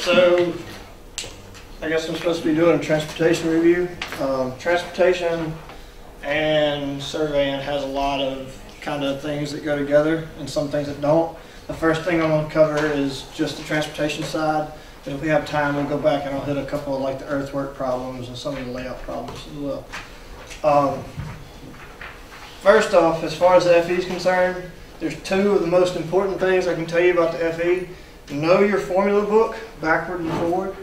So I guess I'm supposed to be doing a transportation review. Um, transportation and surveying has a lot of kind of things that go together and some things that don't. The first thing I'm going to cover is just the transportation side. And if we have time, we'll go back and I'll hit a couple of like the earthwork problems and some of the layout problems as well. Um, first off, as far as the FE is concerned, there's two of the most important things I can tell you about the FE. Know your formula book backward and forward.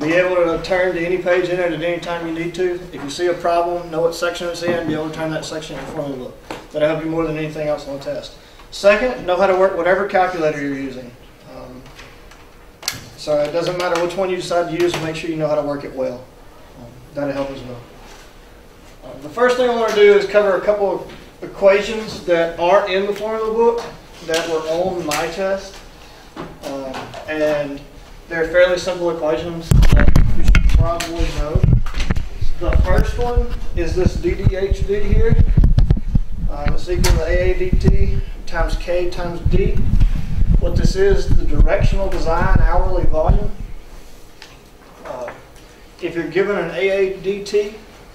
Be able to turn to any page in it at any time you need to. If you see a problem, know what section it's in, be able to turn that section in your formula. That'll help you more than anything else on the test. Second, know how to work whatever calculator you're using. Um, so it doesn't matter which one you decide to use, make sure you know how to work it well. Um, that'll help as well. Uh, the first thing I want to do is cover a couple of equations that aren't in the formula book that were on my test. Um, and they're fairly simple equations that you should probably know. The first one is this DDHD here. Um, it's equal to AADT times K times D. What this is, the directional design hourly volume. Uh, if you're given an AADT,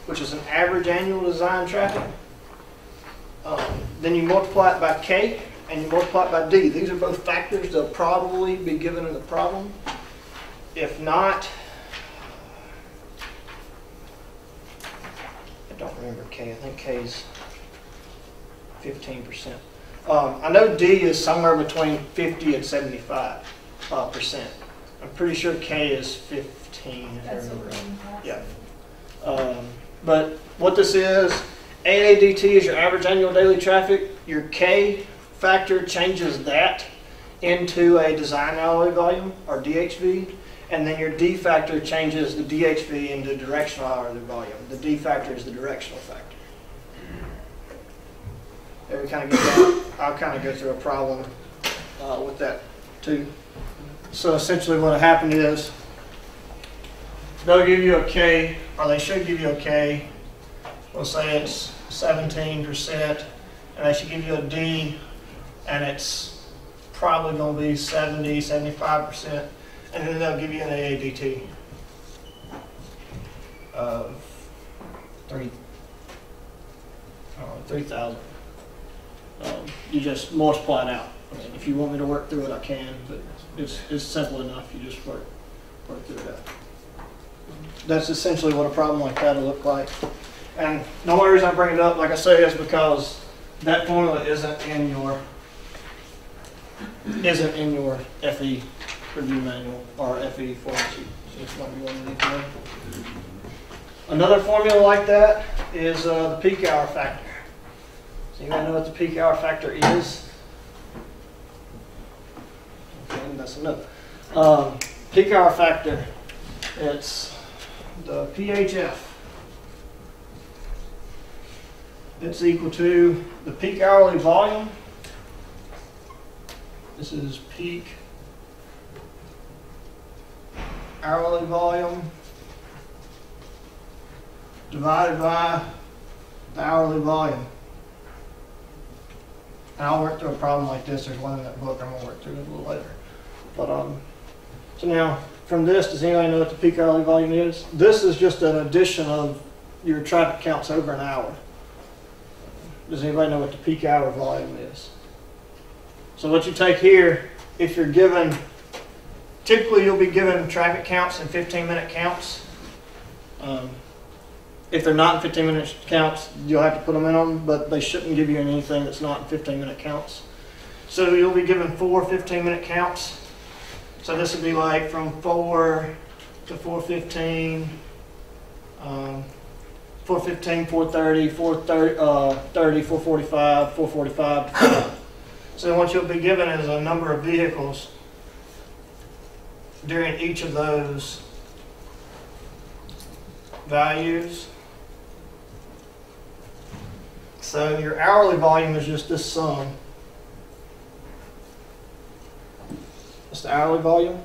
which is an average annual design traffic, um, then you multiply it by K and you multiply it by D. These are both factors that'll probably be given in the problem. If not, I don't remember K. I think K is 15%. Um, I know D is somewhere between 50 and 75 uh, percent. I'm pretty sure K is 15. If I That's remember what right. we. Yeah. Um, but what this is, AADT is your average annual daily traffic. Your K factor changes that into a design hourly volume or DHV. And then your D factor changes the DHV into directional hourly volume. The D factor is the directional factor. We kind of. I'll kind of go through a problem uh, with that too. So essentially what happened is they'll give you a K, or they should give you a K. We'll say it's 17%, and they should give you a D, and it's probably going to be 70, 75%, and then they'll give you an AADT of three, I know, 3,000. Um, you just multiply it out. I mean, if you want me to work through it, I can, but it's, it's simple enough. You just work, work through it out that's essentially what a problem like that will look like. And the only reason I bring it up, like I say, is because that formula isn't in your isn't in your FE review manual or FE formula sheet. So might be one you need to know. Another formula like that is uh, the peak hour factor. So you know what the peak hour factor is? Okay, that's enough. Um, peak hour factor, it's the PHF. It's equal to the peak hourly volume. This is peak hourly volume divided by the hourly volume. And I'll work through a problem like this. There's one in that book. I'm gonna work through a little later. But um, so now from this, does anybody know what the peak hourly volume is? This is just an addition of your traffic counts over an hour. Does anybody know what the peak hour volume is? So what you take here, if you're given, typically you'll be given traffic counts and 15 minute counts. Um, if they're not in 15 minute counts, you'll have to put them in them, but they shouldn't give you anything that's not in 15 minute counts. So you'll be given four 15 minute counts. So this would be like from 4 to 415, um, 415, 430, 430, uh, 30, 445, 445. So what you'll be given is a number of vehicles during each of those values. So your hourly volume is just this sum. That's the hourly volume.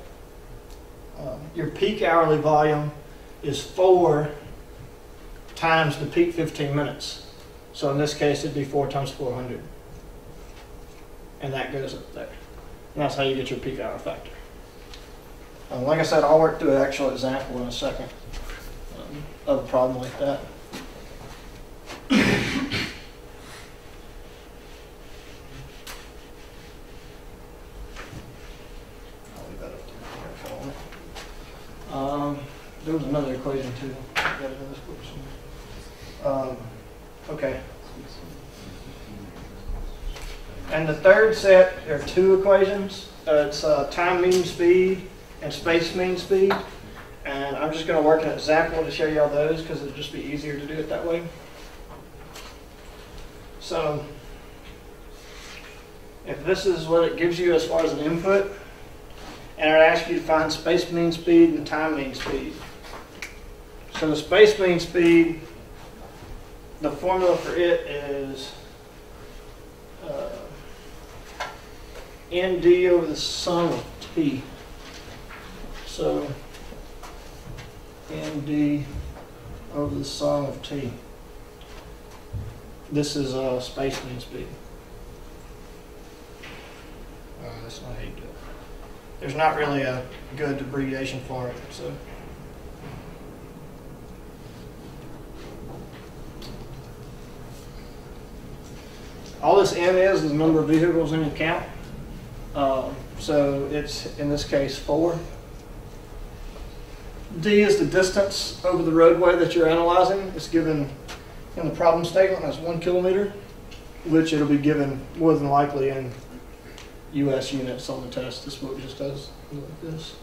Um, your peak hourly volume is four times the peak 15 minutes. So in this case, it'd be four times 400. And that goes up there. And that's how you get your peak hour factor. Like I said, I'll work through an actual example in a second um, of a problem like that. I'll leave that up there if I want it. Um, there was another equation too. Got it in this book somewhere. Um, okay. And the third set are two equations. Uh, it's uh, time mean speed and space mean speed. And I'm just going to work an example to show you all those because it'll just be easier to do it that way. So if this is what it gives you as far as an input, and it asks you to find space mean speed and time mean speed. So the space mean speed, the formula for it is uh, nd over the sum of t. So nd over the sum of t. This is uh, space mean speed. Uh, that's not how you do it. There's not really a good abbreviation for it, so. All this n is is the number of vehicles in your count. Uh, so it's, in this case, four. D is the distance over the roadway that you're analyzing. It's given in the problem statement as one kilometer, which it'll be given more than likely in US units on the test. This book just does like this.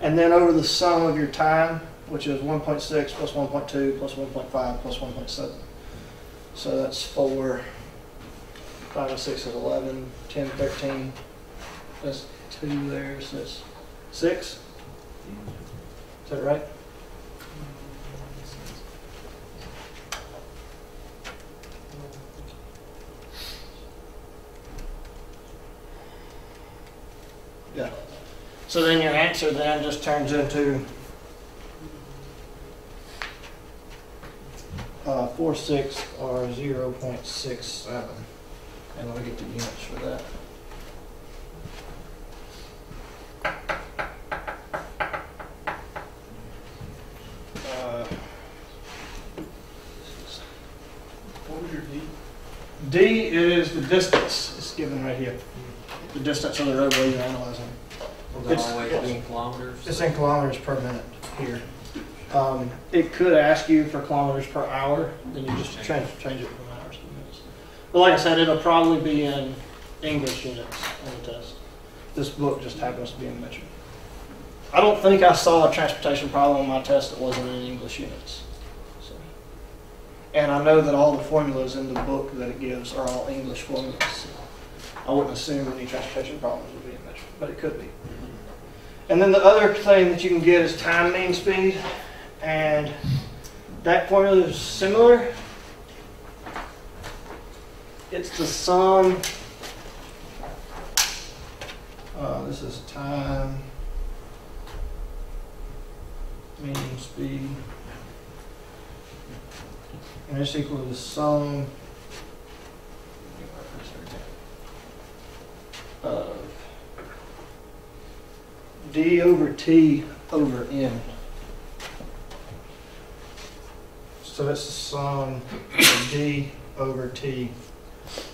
And then over the sum of your time, which is 1.6 plus 1.2 plus 1.5 plus 1.7. So that's 4, 5 and 6 is 11, 10, 13. That's 2 there, so that's 6. Is that right? Yeah. So then your answer then just turns into uh, four six or zero point six seven, and we'll get the units for that. Uh, What was your D? D is the distance. It's given right here. The distance of the roadway you're analyzing. It's- yes. in kilometers? It's in kilometers per minute here. Um, it could ask you for kilometers per hour, then you just change, change it from hours to minutes. But like I said, it'll probably be in English units on the test. This book just happens to be in metric. I don't think I saw a transportation problem on my test that wasn't in English units. So. And I know that all the formulas in the book that it gives are all English formulas. So I wouldn't assume any transportation problems would be in metric, but it could be. And then the other thing that you can get is time mean speed. And that formula is similar. It's the sum. Uh, this is time mean speed. And it's equal to the sum of d over t over n. So that's the sum of d over t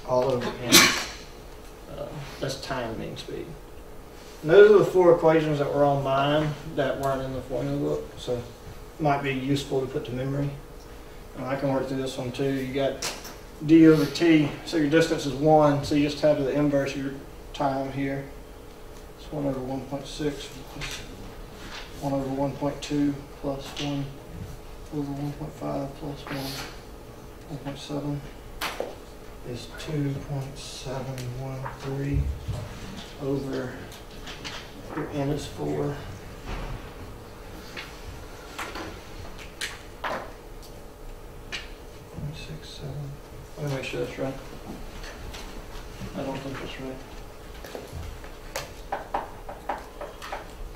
all over n. Uh, that's time mean speed. And those are the four equations that were on mine that weren't in the formula book, so might be useful to put to memory. And I can work through this one too. You got d over t, so your distance is one, so you just have the inverse of your time here. It's 1 over 1.6 plus 1 over 1.2 plus 1 over 1.5 plus 1, 1.7 is 2.713 over your N is four. Let me make sure that's right. I don't think that's right.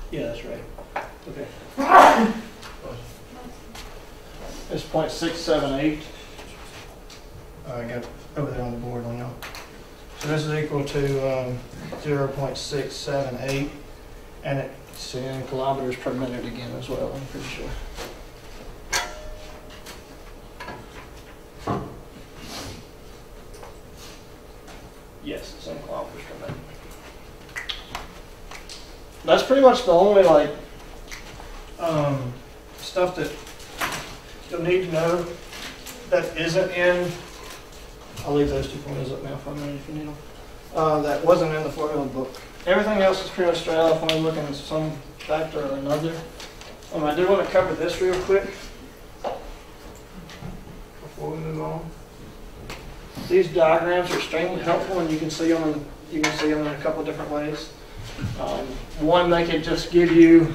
Yeah, that's right. Okay. it's point six seven eight. I got everything on the board on y'all. So this is equal to um, 0.678. And it's in kilometers per minute again as well, I'm pretty sure. Yes, it's in kilometers per minute. That's pretty much the only like, um, stuff that you'll need to know that isn't in, I'll leave those two formulas up now for a minute if you need them. Uh, that wasn't in the formula book. Everything else is pretty much straight off when I'm looking at some factor or another. Um, I do want to cover this real quick before we move on. These diagrams are extremely helpful and you can see them, in- you can see them in a couple different ways. Um, One, they could just give you,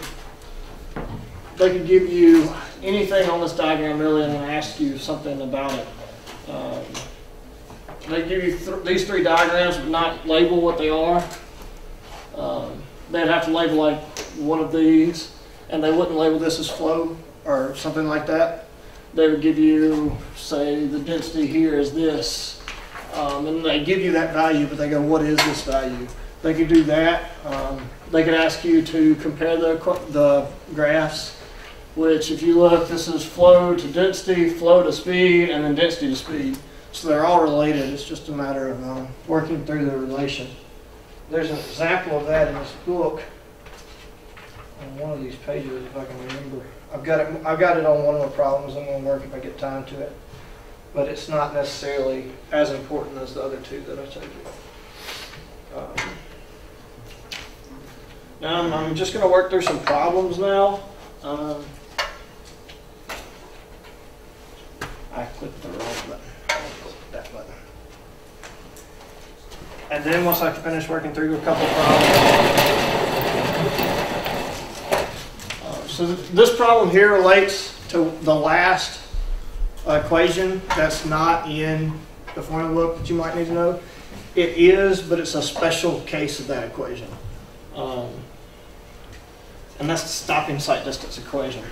they could give you anything on this diagram really and ask you something about it. Um, They give you th- these three diagrams, but not label what they are. Um, They'd have to label like one of these, and they wouldn't label this as flow or something like that. They would give you, say, the density here is this, um, and they give you that value, but they go, what is this value? They could do that. Um, they could ask you to compare the, the graphs, which if you look, this is flow to density, flow to speed, and then density to speed. So they're all related. It's just a matter of um, working through the relation. There's an example of that in this book on one of these pages, if I can remember. I've got it. I've got it on one of the problems. I'm going to work if I get time to it. But it's not necessarily as important as the other two that I told you. Um, now I'm, I'm just going to work through some problems now. Um, I clicked the wrong button. That button. And then once I finish working through a couple problems. Uh, So th- this problem here relates to the last equation that's not in the formula book that you might need to know. It is, but it's a special case of that equation. Um, and that's the stopping sight distance equation.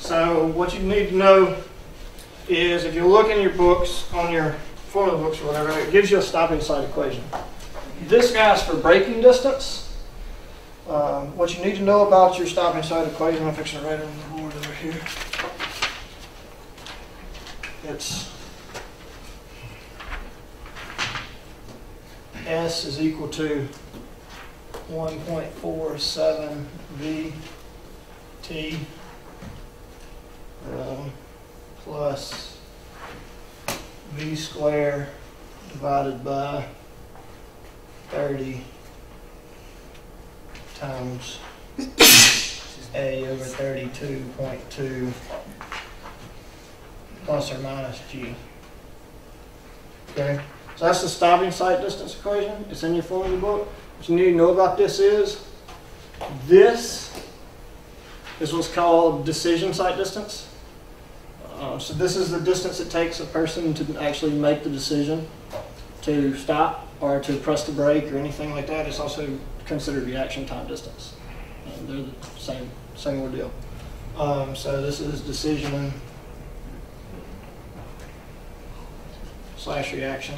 So what you need to know is if you look in your books, on your formula books or whatever, it gives you a stopping sight equation. This guy's for braking distance. Um, what you need to know about your stopping sight equation, I'm fixing it on the board over here. It's S is equal to 1.47 V T um, plus V square divided by 30 times A over 32.2 plus or minus G. Okay, so that's the stopping sight distance equation. It's in your formula book. What you need to know about this is, this is what's called decision sight distance. Uh, so this is the distance it takes a person to actually make the decision to stop or to press the brake or anything like that. It's also considered reaction time distance. And they're the same, same ordeal. Um, so this is decision slash reaction.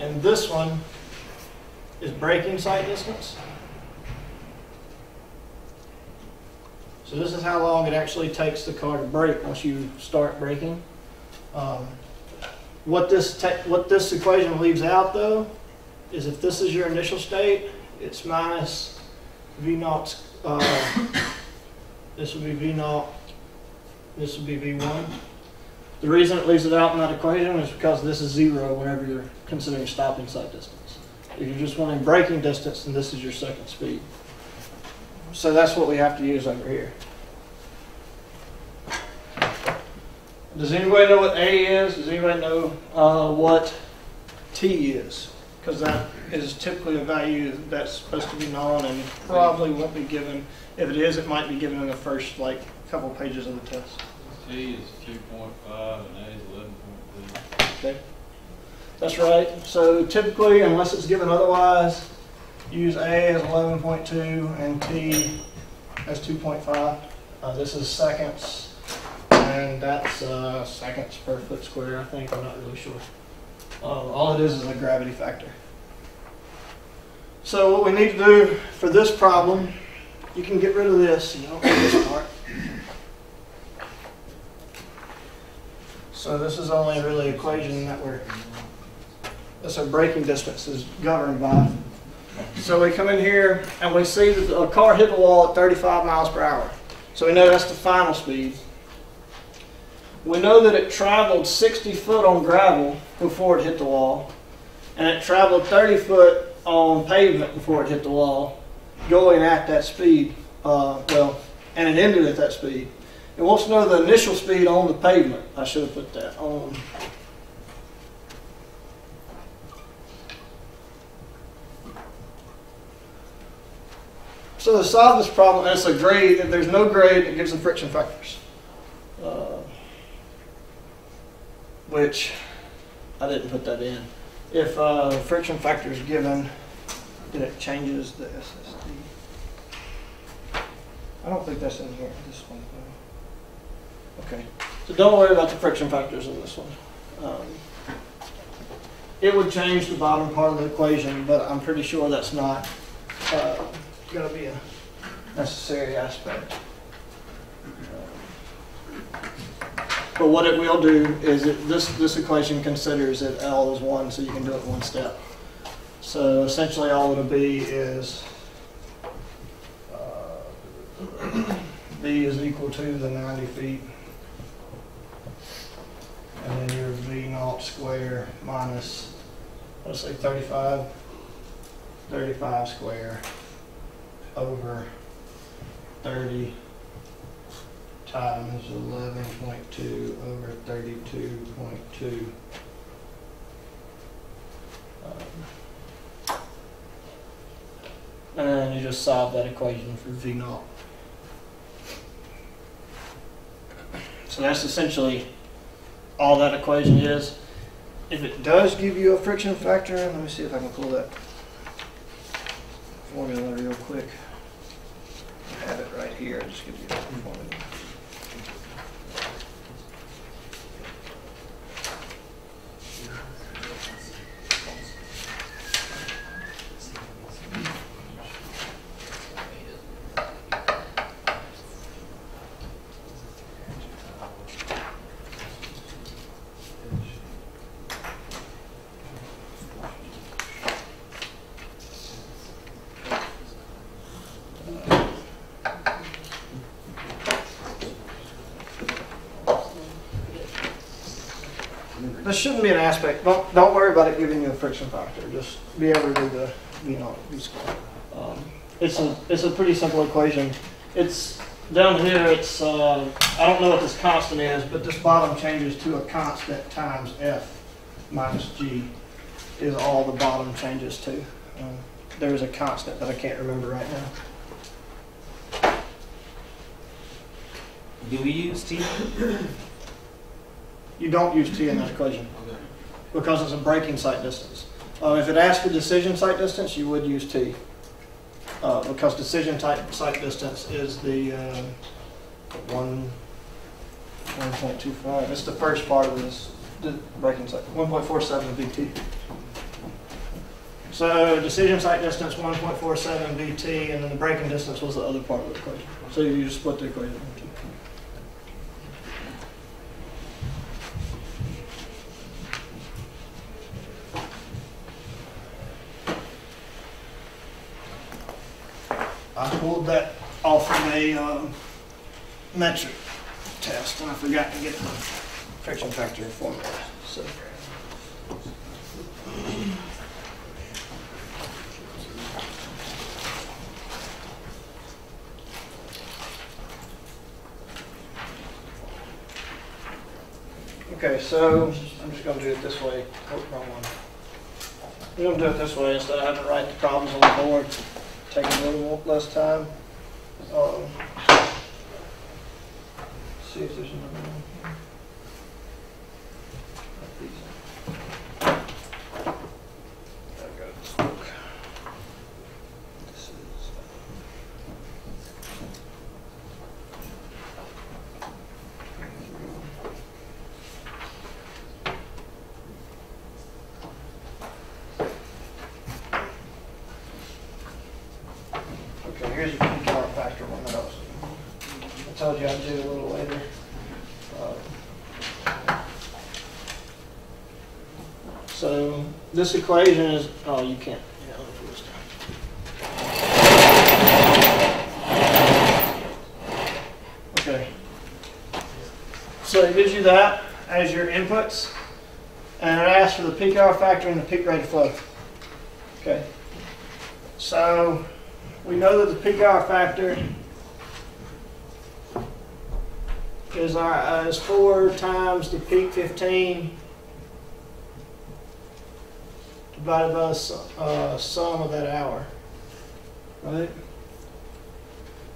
And this one is braking sight distance. So this is how long it actually takes the car to brake once you start braking. Um, what this what this equation leaves out though is if this is your initial state, it's minus v naught. Uh, this would be v naught. This would be v1. The reason it leaves it out in that equation is because this is zero whenever you're considering stopping sight distance. If you're just wanting braking distance, then this is your second speed. So that's what we have to use over here. Does anybody know what A is? Does anybody know uh, what T is? Because that is typically a value that's supposed to be known and probably won't be given. If it is, it might be given in the first like couple pages of the test. T is two point five and A is eleven point two. Okay, that's right. So typically, unless it's given otherwise, use A as 11.2 and T as 2.5. Uh, this is seconds, and that's uh, seconds per foot square. I think I'm not really sure. Uh, all it is is a gravity factor. So what we need to do for this problem, you can get rid of this, you don't this part. So this is only really equation that we're, that's our braking distance is governed by. So we come in here and we see that a car hit the wall at 35 miles per hour. So we know that's the final speed. We know that it traveled 60 foot on gravel before it hit the wall, and it traveled 30 foot on pavement before it hit the wall, going at that speed. Uh, well, and it ended at that speed. It wants to know the initial speed on the pavement. I should have put that on. So to solve this problem, and it's a grade, if there's no grade, it gives the friction factors. Uh, which I didn't put that in. If uh, friction factor is given, then it changes the SSD. I don't think that's in here, this one. Okay, so don't worry about the friction factors in this one. Um, It would change the bottom part of the equation, but I'm pretty sure that's not uh, gonna be a necessary aspect. But what it will do is it, this, this equation considers that L is one, so you can do it one step. So essentially all it'll be is uh, B is equal to the 90 feet. And then your V naught square minus, let's say 35, 35 square over 30 times eleven point two over thirty-two point two. Um, And then you just solve that equation for V naught. So that's essentially all that equation is. If it does give you a friction factor, let me see if I can pull that formula real quick. Have it right here, just give you that formula. This shouldn't be an aspect, don't, don't worry about it giving you a friction factor, just be able to do the, you know, V square. Um, It's a, it's a pretty simple equation. It's, down here, it's, uh, I don't know what this constant is, but this bottom changes to a constant times F minus G is all the bottom changes to. Um, There's a constant that I can't remember right now. Do we use T? You don't use T in that equation. Okay. Because it's a braking sight distance. Uh, if it asked for decision sight distance, you would use T. Uh, because decision type sight distance is the, uh, one, one point two five, it's the first part of this, braking four seven VT. So decision sight distance, one point four seven VT, and then the braking distance was the other part of the equation. So you just split the equation in two. I pulled that off of a um, metric test, and I forgot to get the friction factor formula. So, okay, so I'm just going to do it this way. Oh, wrong one. I'm going to do it this way instead of having to write the problems on the board take a little less time. Um, See if there's another one here. Not these. I got this book. This is, uh, So this equation is, oh, you can't. Okay. So it gives you that as your inputs, and it asks for the peak hour factor and the peak rate of flow. Okay. So we know that the peak hour factor is our uh, is four times the peak 15 divided by the uh, sum of that hour, right?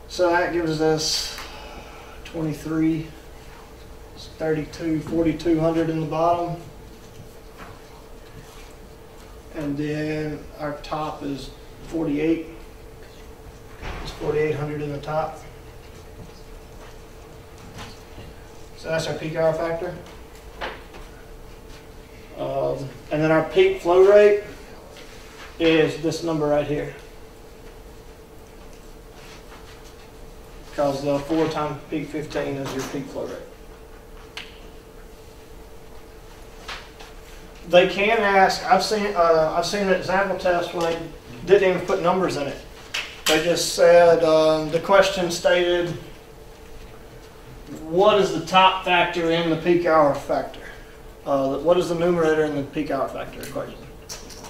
So that gives us 23, 32, 4,200 in the bottom. And then our top is 48. It's 4,800 in the top. So that's our peak hour factor. Um, and then our peak flow rate is this number right here. Because the four times peak 15 is your peak flow rate. They can ask, I've seen, uh, I've seen an example test where they didn't even put numbers in it. They just said, um, the question stated, what is the top factor in the peak hour factor? Uh, what is the numerator in the peak hour factor equation?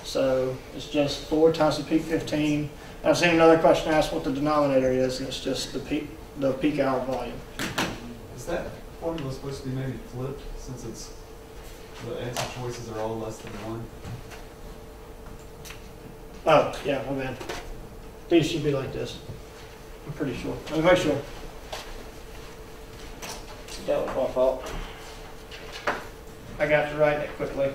So it's just four times the peak 15. I've seen another question ask what the denominator is, and it's just the peak, the peak hour volume. Is that formula supposed to be maybe flipped since it's, the answer choices are all less than one? Oh, yeah, my bad. These should be like this. I'm pretty sure. I'm very sure. That was my fault. I got to write it quickly.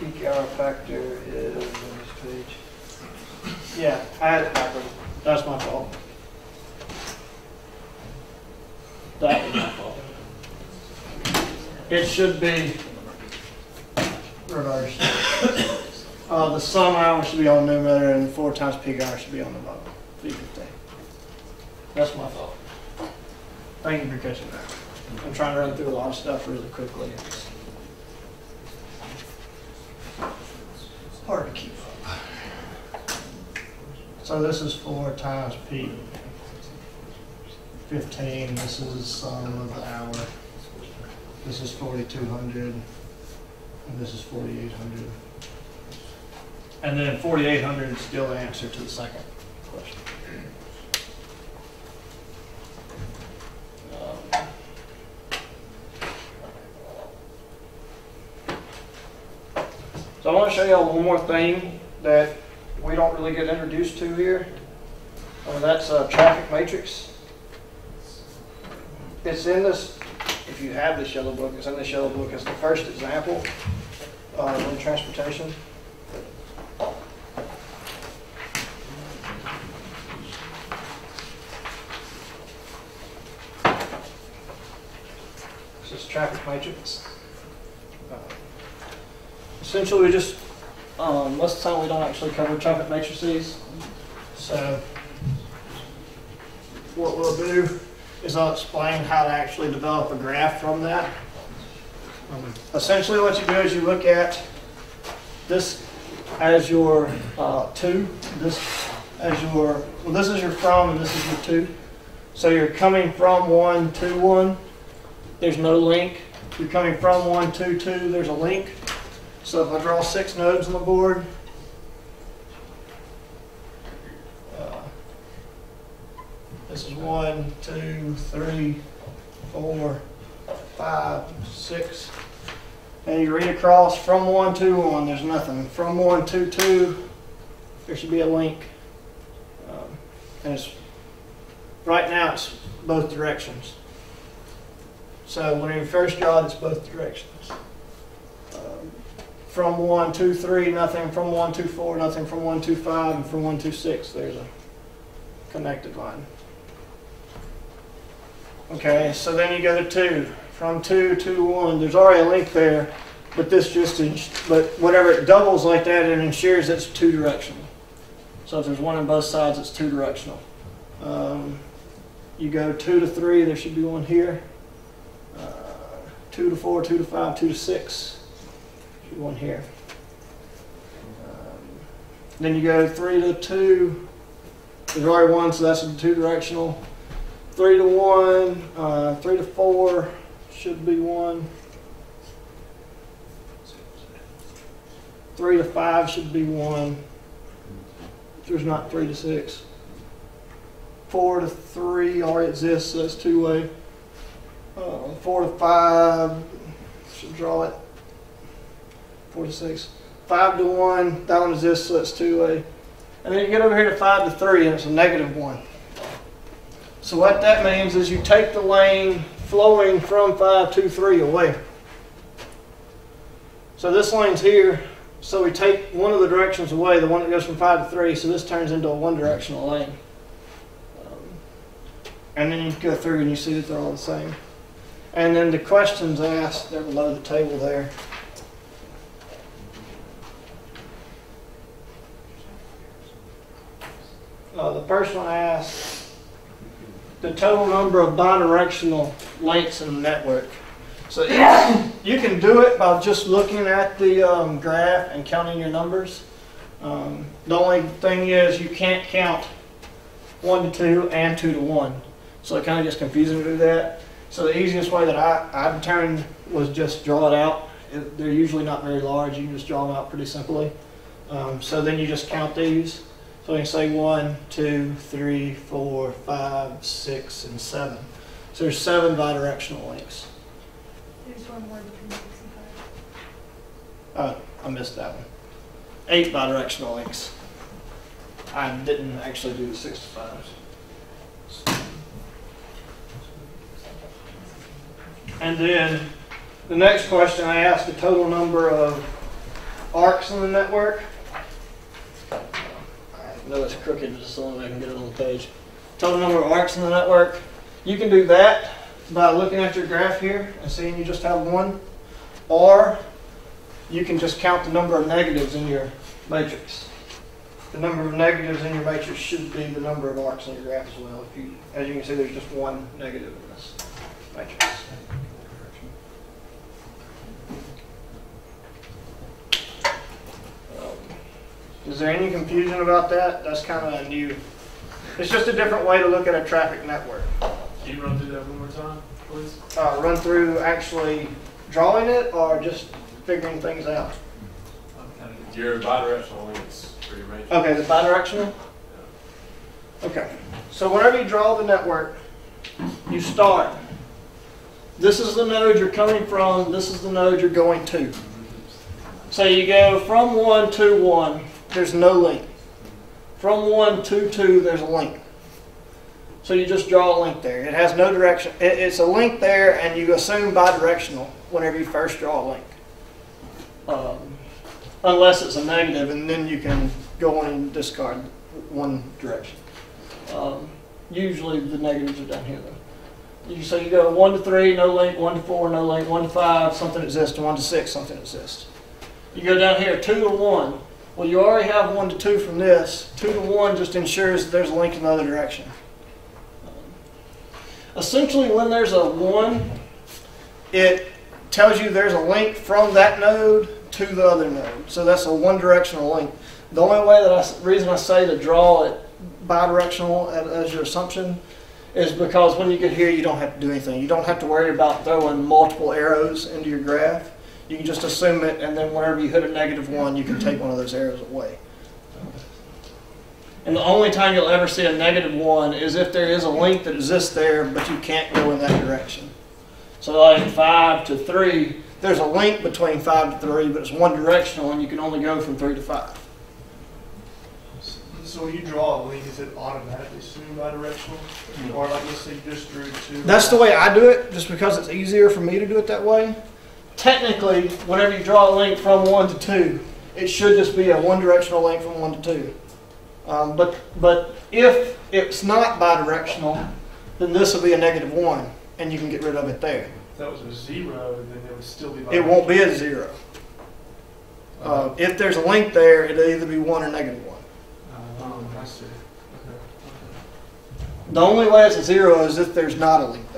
Peak hour factor is on this page. Yeah, I had it backwards. That's my fault. That was my fault. It should be reversed. Uh, the sum hour should be on the numerator and four times peak hour should be on the bottom. Peak fifteen. That's my fault. Thank you for catching that. I'm trying to run through a lot of stuff really quickly. It's hard to keep up. So this is four times peak. Fifteen, this is sum of the hour. This is forty-two hundred, and this is forty-eight hundred. And then forty-eight hundred is still the answer to the second question. So I want to show y'all one more thing that we don't really get introduced to here. Uh, that's a traffic matrix. It's in this, if you have this yellow book, it's in this yellow book. It's the first example uh, in transportation. This is traffic matrix. Uh, Essentially, we just, um, most of the time we don't actually cover traffic matrices. So what we'll do is I'll explain how to actually develop a graph from that. Um, Essentially, what you do is you look at this as your uh, two, this as your, well, this is your from and this is your two. So you're coming from one to one, there's no link. You're coming from one to two, there's a link. So if I draw six nodes on the board, uh, this is one, two, three, four, five, six. And you read across from one to one, there's nothing. From one to two, there should be a link. Um, and it's right now it's both directions. So when you first draw it, it's both directions. From one to three, nothing. From one to four, nothing. From one to five, and from one to six, there's a connected line. Okay, so then you go to two. From two to one, there's already a link there, but this just, but whatever it doubles like that, it ensures it's two directional. So if there's one on both sides, it's two directional. Um, you go two to three, there should be one here. Uh, two to four, two to five, two to six, one here. Um, then you go three to two, there's already one, so that's a two directional. Three to one, uh, three to four should be one. Three to five should be one. There's not three to six. Four to three already exists, so that's two way. Uh, four to five should draw it. Four to six. Five to one, that one exists, so that's 2A. And then you get over here to five to three, and it's a negative one. So what that means is you take the lane flowing from five to three away. So this lane's here, so we take one of the directions away, the one that goes from five to three, so this turns into a one directional lane. Um, And then you go through and you see that they're all the same. And then the questions asked, they're below the table there. Uh, the first one asked the total number of bidirectional links in the network. So you can do it by just looking at the um, graph and counting your numbers. Um, the only thing is you can't count one to two and two to one. So it kind of gets confusing to do that. So the easiest way that I, I determined was just draw it out. It, they're usually not very large. You can just draw them out pretty simply. Um, so then you just count these. So we can say one, two, three, four, five, six, and seven. So there's seven bidirectional links. There's one more between six and five. Oh, I missed that one. Eight bidirectional links. I didn't actually do the six to fives. And then the next question I asked the total number of arcs in the network. Know it's crooked, just so I can get it on the page. Total number of arcs in the network. You can do that by looking at your graph here and seeing you just have one. Or you can just count the number of negatives in your matrix. The number of negatives in your matrix should be the number of arcs in your graph as well. If you, as you can see, there's just one negative in this matrix. Um, Is there any confusion about that? That's kind of a new, it's just a different way to look at a traffic network. Can you run through that one more time, please? Uh, run through actually drawing it or just figuring things out? Your bidirectional links for your matrix. Okay, the bidirectional? Okay, so whenever you draw the network, you start. This is the node you're coming from, this is the node you're going to. So you go from one to one, there's no link. From one to two, there's a link. So you just draw a link there. It has no direction. It, it's a link there, and you assume bidirectional whenever you first draw a link. Um, unless it's a negative, and then you can go on and discard one direction. Um, usually the negatives are down here though. You, so you go one to three, no link, one to four, no link, one to five, something exists, and one to six, something exists. You go down here, two to one. Well, you already have one to two from this. Two to one just ensures that there's a link in the other direction. Essentially, when there's a one, it tells you there's a link from that node to the other node. So that's a one directional link. The only way that I, reason I say to draw it bidirectional as your assumption is because when you get here, you don't have to do anything. You don't have to worry about throwing multiple arrows into your graph. You can just assume it, and then whenever you hit a negative one, you can take one of those arrows away. And the only time you'll ever see a negative one is if there is a link that exists there, but you can't go in that direction. So like five to three, there's a link between five to three, but it's one directional, and you can only go from three to five. So when you draw a link, is it automatically assumed bidirectional? Or like, let's say you just drew two. That's the way I do it, just because it's easier for me to do it that way. Technically, whenever you draw a link from one to two, it should just be a one directional link from one to two. Um, but, but if it's not bidirectional, then this will be a negative one, and you can get rid of it there. If that was a zero, then it would still be. It won't be a zero. Uh, if there's a link there, it'll either be one or negative one. Um, I see. Okay. The only way it's a zero is if there's not a link.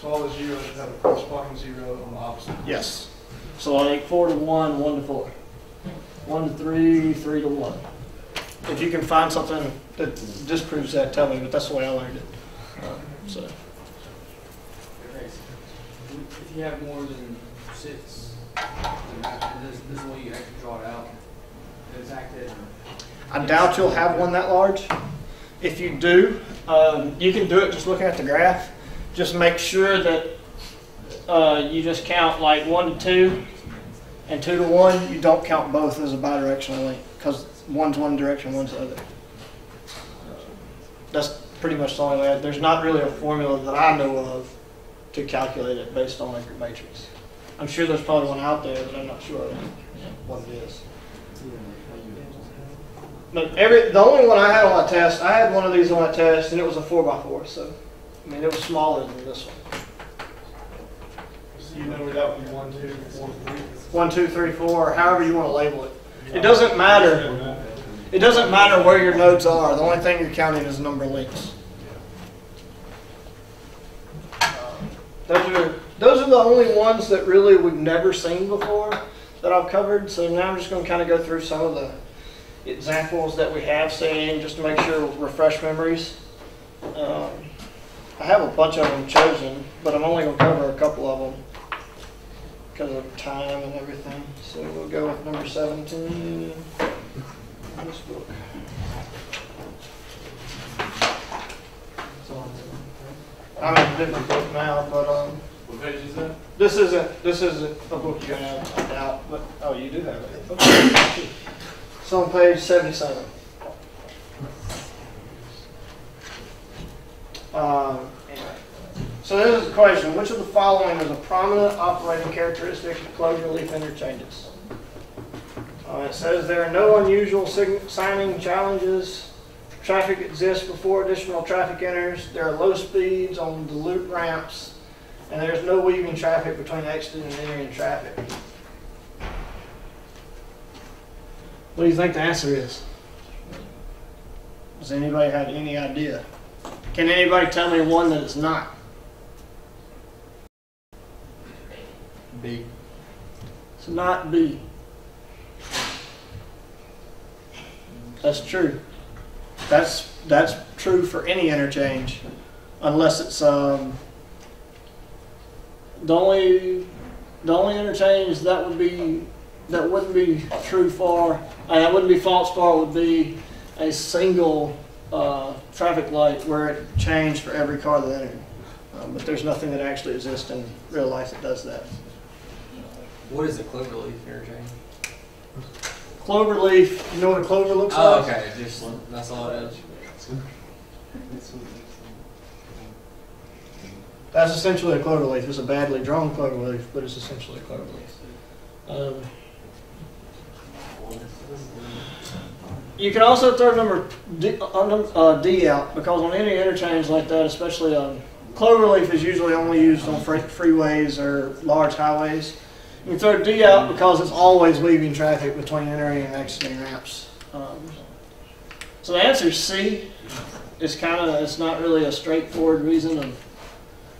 So all the zeros should have a corresponding zero on the opposite. Yes. So like four to one, one to four. One to three, three to one. If you can find something that disproves that, tell me, but that's the way I learned it. Uh, So, If you have more than six, this, this is the way you actually draw it out, it's acted. I doubt you'll have one that large. If you do, um, you can do it just looking at the graph. Just make sure that uh, you just count like one to two and two to one. You don't count both as a bidirectional link because one's one direction, one's the other. That's pretty much the only way. There's not really a formula that I know of to calculate it based on a matrix. I'm sure there's probably one out there, but I'm not sure what it is. But every the only one I had on my test, I had one of these on my test, and it was a four x four. So, I mean, it was smaller than this one. So you know where that would be one, two, four, three. One, two, three, four, however you want to label it. It doesn't matter. It doesn't matter where your nodes are. The only thing you're counting is number of links. Those are those are the only ones that really we've never seen before that I've covered. So now I'm just going to kind of go through some of the examples that we have seen just to make sure refresh memories. Um, I have a bunch of them chosen, but I'm only going to cover a couple of them because of time and everything. So we'll go with number 17 in this book. I'm in a different book now, but um, What page is that? this isn't this isn't a book you have, I doubt. But oh, you do have it. Okay. It's on page 77. Um, anyway. So this is the question: Which of the following is a prominent operating characteristic of cloverleaf interchanges? Uh, it says there are no unusual sig- signing challenges. Traffic exists before additional traffic enters. There are low speeds on the loop ramps, and there's no weaving traffic between exit and entering traffic. What do you think the answer is? Does anybody have any idea? Can anybody tell me one that it's not? B. It's not B. That's true. That's that's true for any interchange, unless it's um. The only the only interchange that would be that wouldn't be true for uh, that wouldn't be false for would be a single uh, traffic light where it changed for every car that entered. Um, but there's nothing that actually exists in real life that does that. What is a cloverleaf interchange? Cloverleaf, you know what a clover looks Oh, like? okay, just, that's all it is. That's essentially a cloverleaf. It's a badly drawn cloverleaf, but it's essentially a cloverleaf. Um, you can also throw number D, uh, uh, D out because on any interchange like that, especially um, cloverleaf is usually only used on freeways or large highways. You can throw D out because it's always weaving traffic between entering and exiting ramps. Um, so the answer is C. It's kind of it's not really a straightforward reason of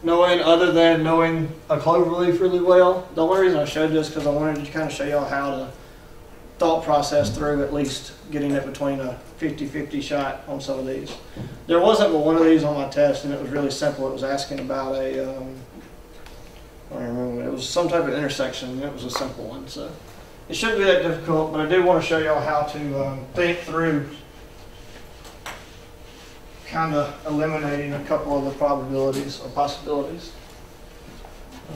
knowing other than knowing a cloverleaf really well. The only reason I showed this because I wanted to kind of show y'all how to thought process through at least getting it between a 50-50 shot on some of these. There wasn't but one of these on my test and it was really simple. It was asking about a, um, I don't remember, it was some type of intersection and it was a simple one. So it shouldn't be that difficult, but I do want to show y'all how to um, think through kind of eliminating a couple of the probabilities or possibilities.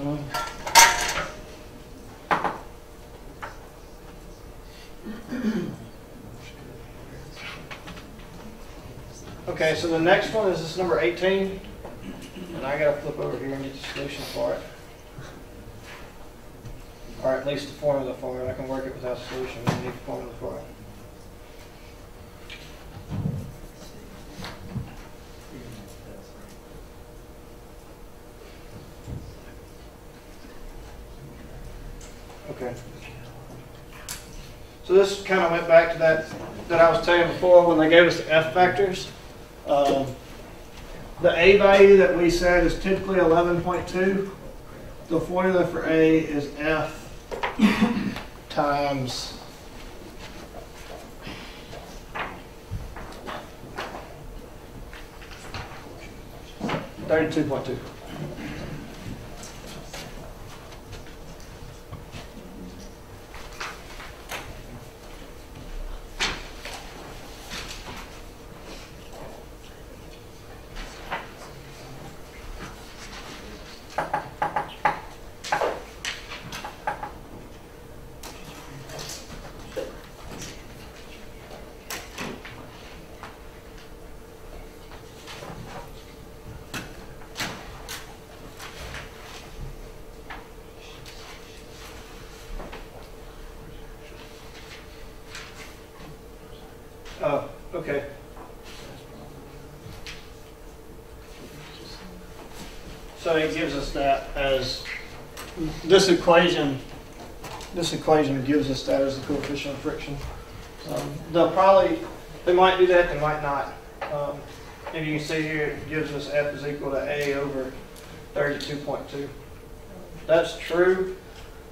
Um, Okay, so the next one is this number 18. And I gotta flip over here and get the solution for it. Or at least the formula for it. I can work it without a solution. I need the formula for it. Okay. So this kind of went back to that that I was telling before when they gave us the F factors. Um, The A value that we said is typically eleven point two. The formula for A is F times thirty-two point two. Oh, okay. So it gives us that as, this equation, this equation gives us that as the coefficient of friction. Um, They'll probably, they might do that, they might not. Um, If you can see here, it gives us F is equal to A over thirty-two point two. That's true,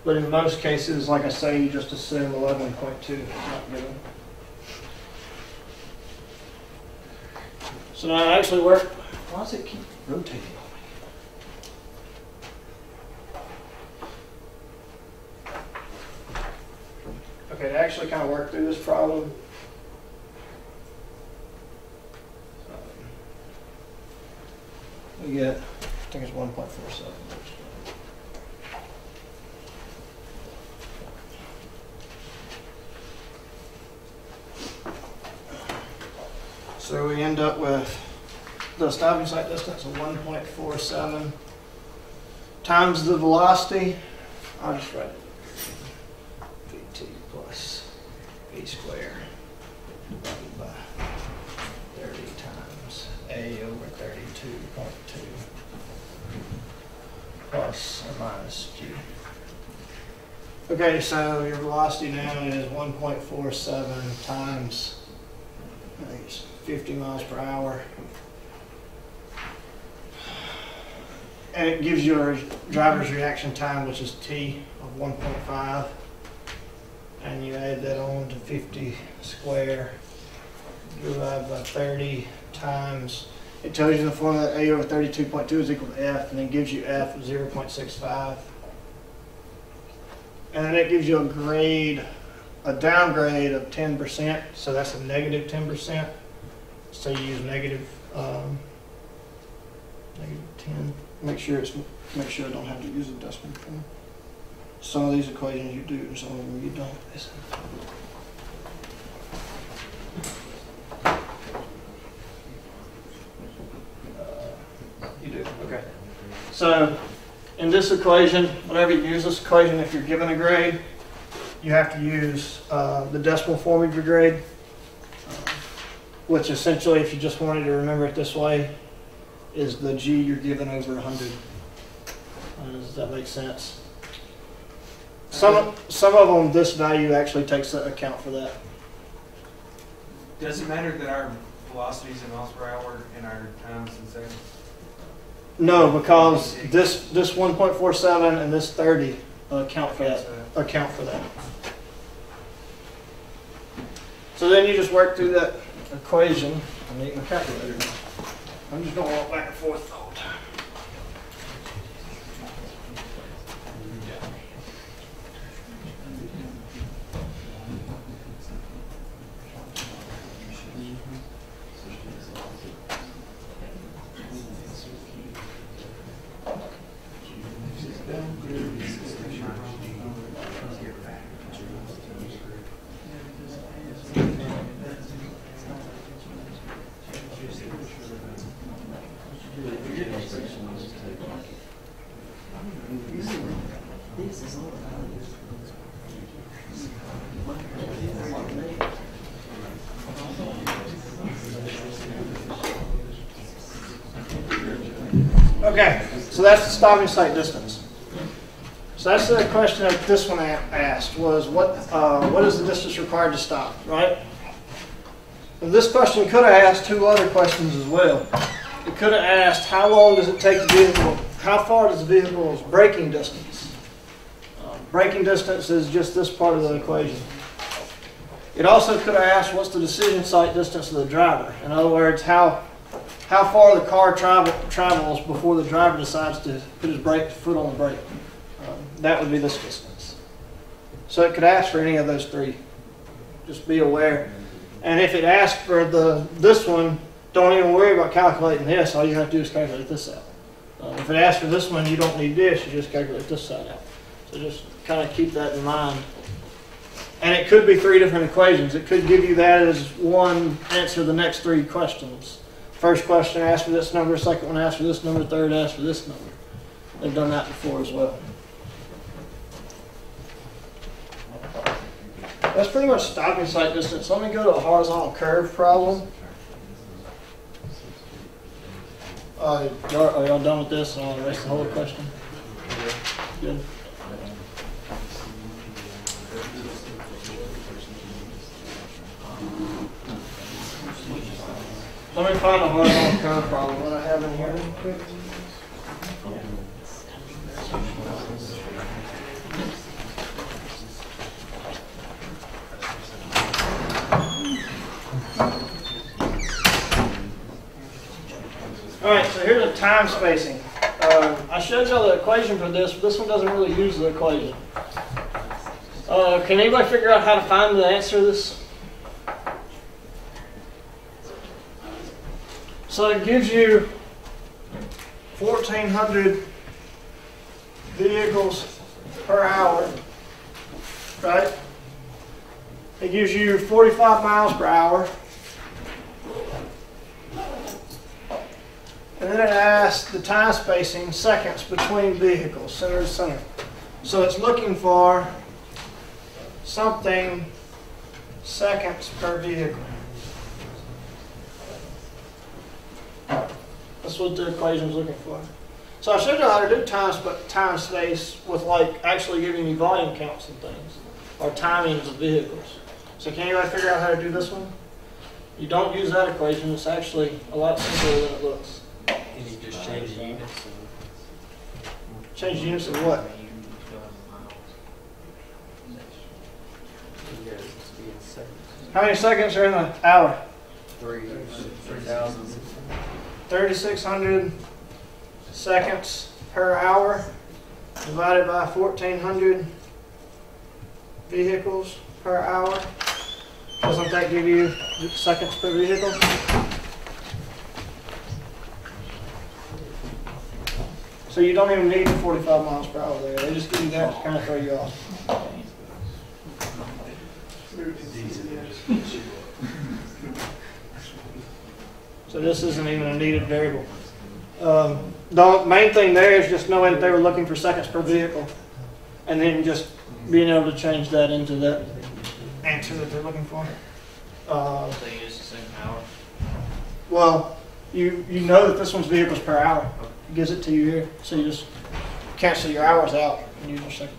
but in most cases, like I say, you just assume eleven point two is not given. So now it actually work. Why does it keep rotating Okay, to actually kind of work through this problem. We get, I think it's one point four seven. So we end up with the stopping sight distance of one point four seven times the velocity. I'll just write it. VT plus V squared divided by thirty times A over thirty-two point two plus or minus G. Okay, so your velocity now is one point four seven times, I think it's fifty miles per hour. And it gives you a driver's reaction time, which is T of one point five. And you add that on to fifty square, divide by thirty times, it tells you the formula A over thirty-two point two is equal to F, and then gives you F of zero point six five. And then it gives you a grade, a downgrade of ten percent, so that's a negative negative ten percent. So you use negative, um, negative ten, make sure it's, make sure I don't have to use a decimal point. Some of these equations you do, and some of them you don't. Uh, You do, okay. So, in this equation, whenever you use this equation, if you're given a grade, you have to use, uh, the decimal form of your grade uh, which essentially, if you just wanted to remember it this way, is the G you're given over 100. Uh, does that make sense? Some, of- some of them, this value actually takes account for that. Does it matter that our velocities in miles per hour and our times in seconds? No, because this, this 1.47 and this 30 account for that, account for that. So then you just work through that equation. I need my calculator. I'm just gonna walk back and forth so that's the stopping sight distance. So that's the question that this one asked, was what, uh, what is the distance required to stop, right? And This question could have asked two other questions as well. It could have asked, how long does it take the vehicle, how far does the vehicle's braking distance? Uh, Braking distance is just this part of the equation. It also could have asked, what's the decision sight distance of the driver? In other words, how, how far the car travel, travels before the driver decides to put his brake, foot on the brake. Um, That would be this distance. So it could ask for any of those three. Just be aware. And if it asks for the, this one, don't even worry about calculating this. All you have to do is calculate this out. Uh, if it asks for this one, you don't need this. You just calculate this side out. So just kind of keep that in mind. And it could be three different equations. It could give you that as one answer the next three questions. First question asks for this number, second one asks for this number, third asks for this number. They've done that before as well. That's pretty much stopping sight distance. Let me go to a horizontal curve problem. Uh, are y'all done with this? I'll erase the whole question. Good. Let me find a horizontal curve problem that I have in here quick. All right, so here's a time spacing. Uh, I showed y'all the equation for this, but this one doesn't really use the equation. Uh, can anybody figure out how to find the answer to this? So it gives you 1,400 vehicles per hour, right? It gives you 45 miles per hour. And then it asks the time spacing, seconds between vehicles, center to center. So it's looking for something seconds per vehicle. That's what the equation's looking for. So I showed you how to do time, sp- time space with like actually giving you volume counts and things, or timings of vehicles. So can anybody figure out how to do this one? You don't use that equation, it's actually a lot simpler than it looks. Can you just change the units? Change units of what? Yeah, it's being seconds. How many seconds are in an hour? Three, three thousand. 3,600 seconds per hour divided by 1,400 vehicles per hour. Doesn't that give you seconds per vehicle? So you don't even need the 45 miles per hour there. They just give you that to kind of throw you off. So this isn't even a needed variable. Um, the main thing there is just knowing that they were looking for seconds per vehicle, and then just being able to change that into that answer that they're looking for. Uh, They use the same power. well, you you know that this one's vehicles per hour. It gives it to you here, so you just cancel your hours out and use your seconds.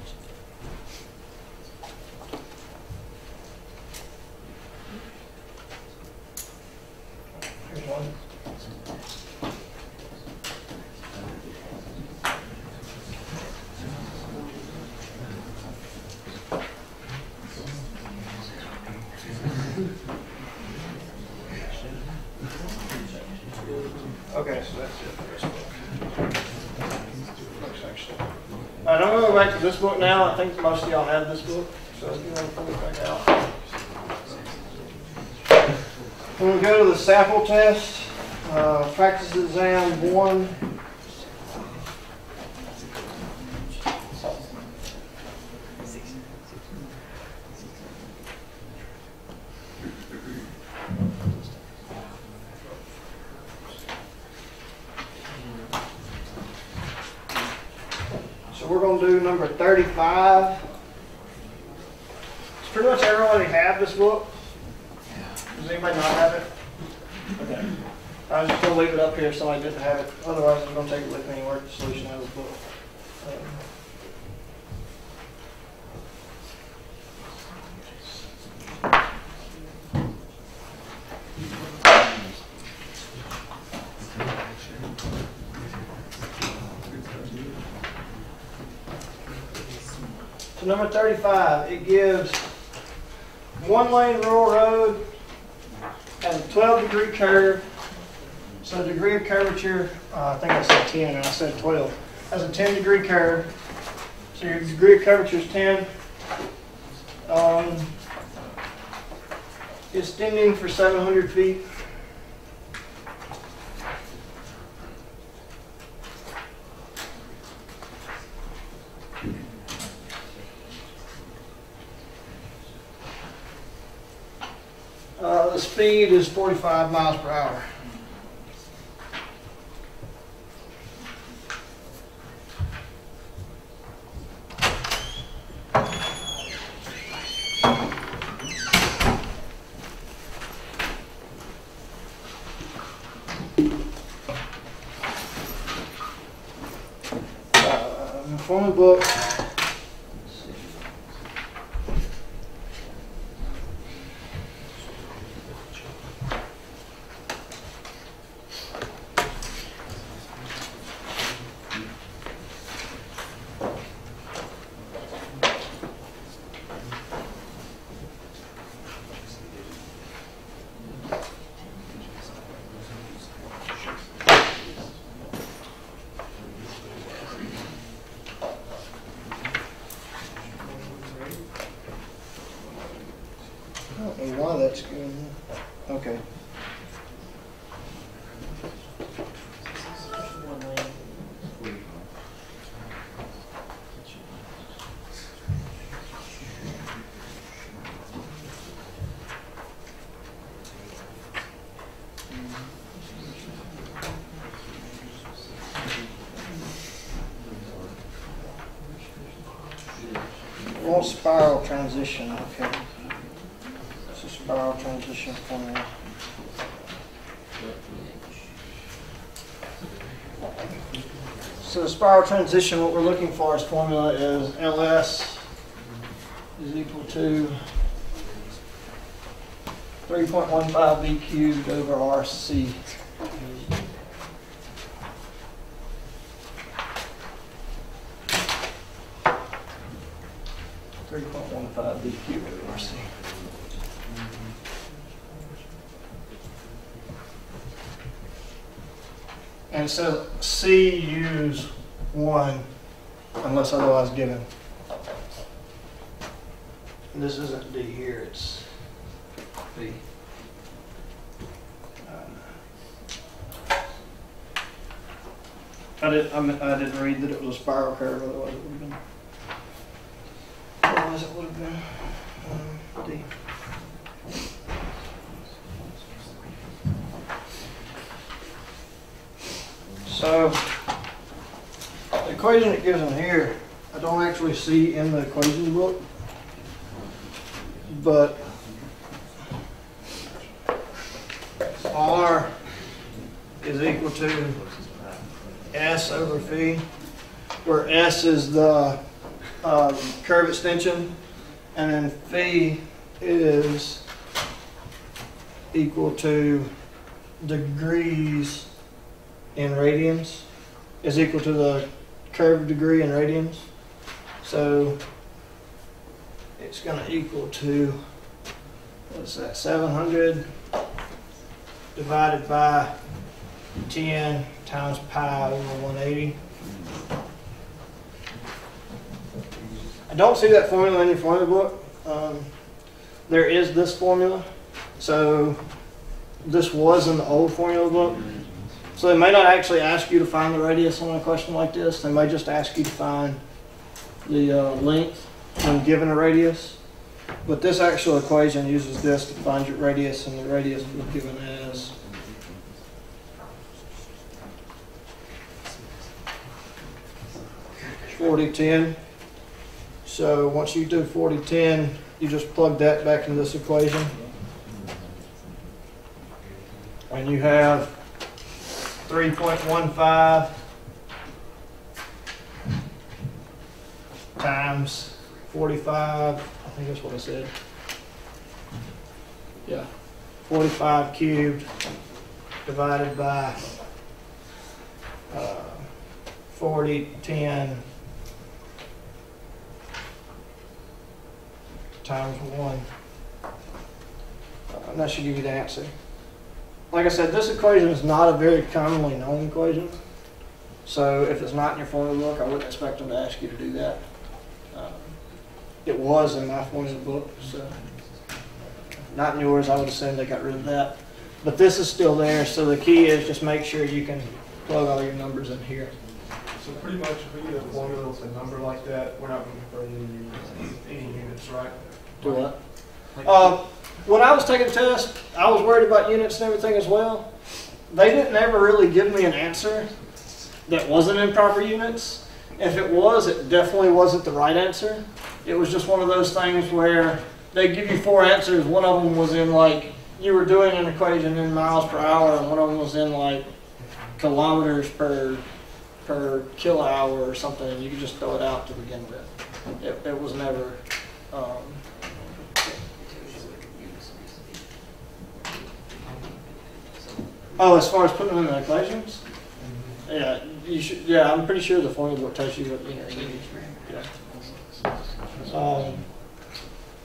Here's one. Okay, so that's it for this book. Looks actually- All right, I'm gonna go back to this book now. I think most of y'all have this book, so if you want to pull it back out. When we go to the sample test, uh, practice exam one. So we're gonna do number thirty-five. Does pretty much everybody have this book? Does anybody not have it? Okay. I was just gonna leave it up here if somebody didn't have it, otherwise I'm gonna take it with me and work the solution out of the book. Um, So number thirty-five, it gives one lane rural road has a twelve degree curve. So degree of curvature, uh, I think I said ten and I said twelve, has a ten degree curve. So your degree of curvature is ten. Um, extending for seven hundred feet. Uh, the speed is 45 miles per hour. Uh, From the book. I don't know why that's good. Okay. Spiral transition, okay. It's a spiral transition formula. So the spiral transition, what we're looking for as formula is LS is equal to 3.15 V cubed over RC. Three point one five V cubed over RC. And it says C use one unless otherwise given. And This isn't D here, it's B. I didn't, I mean, I didn't read that it was a spiral curve, otherwise it would have been. Otherwise it would have been, um, D. So, the equation it gives in here, I don't actually see in the equations book. But R is equal to Over phi, where S is the um, curve extension, and then phi is equal to degrees in radians is equal to the curve degree in radians. So it's going to equal to, what's that, 700 divided by 10 times pi over 180. I don't see that formula in your formula book. Um, there is this formula. So this was in the old formula book. So they may not actually ask you to find the radius on a question like this. They may just ask you to find the uh, length when given a radius. But this actual equation uses this to find your radius, and the radius was given as forty ten. So once you do forty ten, you just plug that back into this equation. And you have three point one five times forty-five, I think that's what I said. Yeah, forty-five cubed divided by uh, forty, ten times one. Uh, and that should give you the answer. Like I said, this equation is not a very commonly known equation. So if it's not in your formula book, I wouldn't expect them to ask you to do that. Um, It was in my formula book, so. Not in yours, I would assume they got rid of that. But this is still there, so the key is just make sure you can plug all your numbers in here. So pretty much if we get a formula with a number like that, we're not gonna convert any units, any units, right? Do what? Uh, when I was taking the test, I was worried about units and everything as well. They didn't ever really give me an answer that wasn't in proper units. If it was, it definitely wasn't the right answer. It was just one of those things where they give you four answers. One of them was in like, you were doing an equation in miles per hour, and one of them was in like kilometers per, per kilo hour or something, you could just throw it out to begin with. It, it was never, um, Oh, as far as putting them in the equations? Yeah, you should, yeah, I'm pretty sure the formula tells you what, you know. Yeah. Um,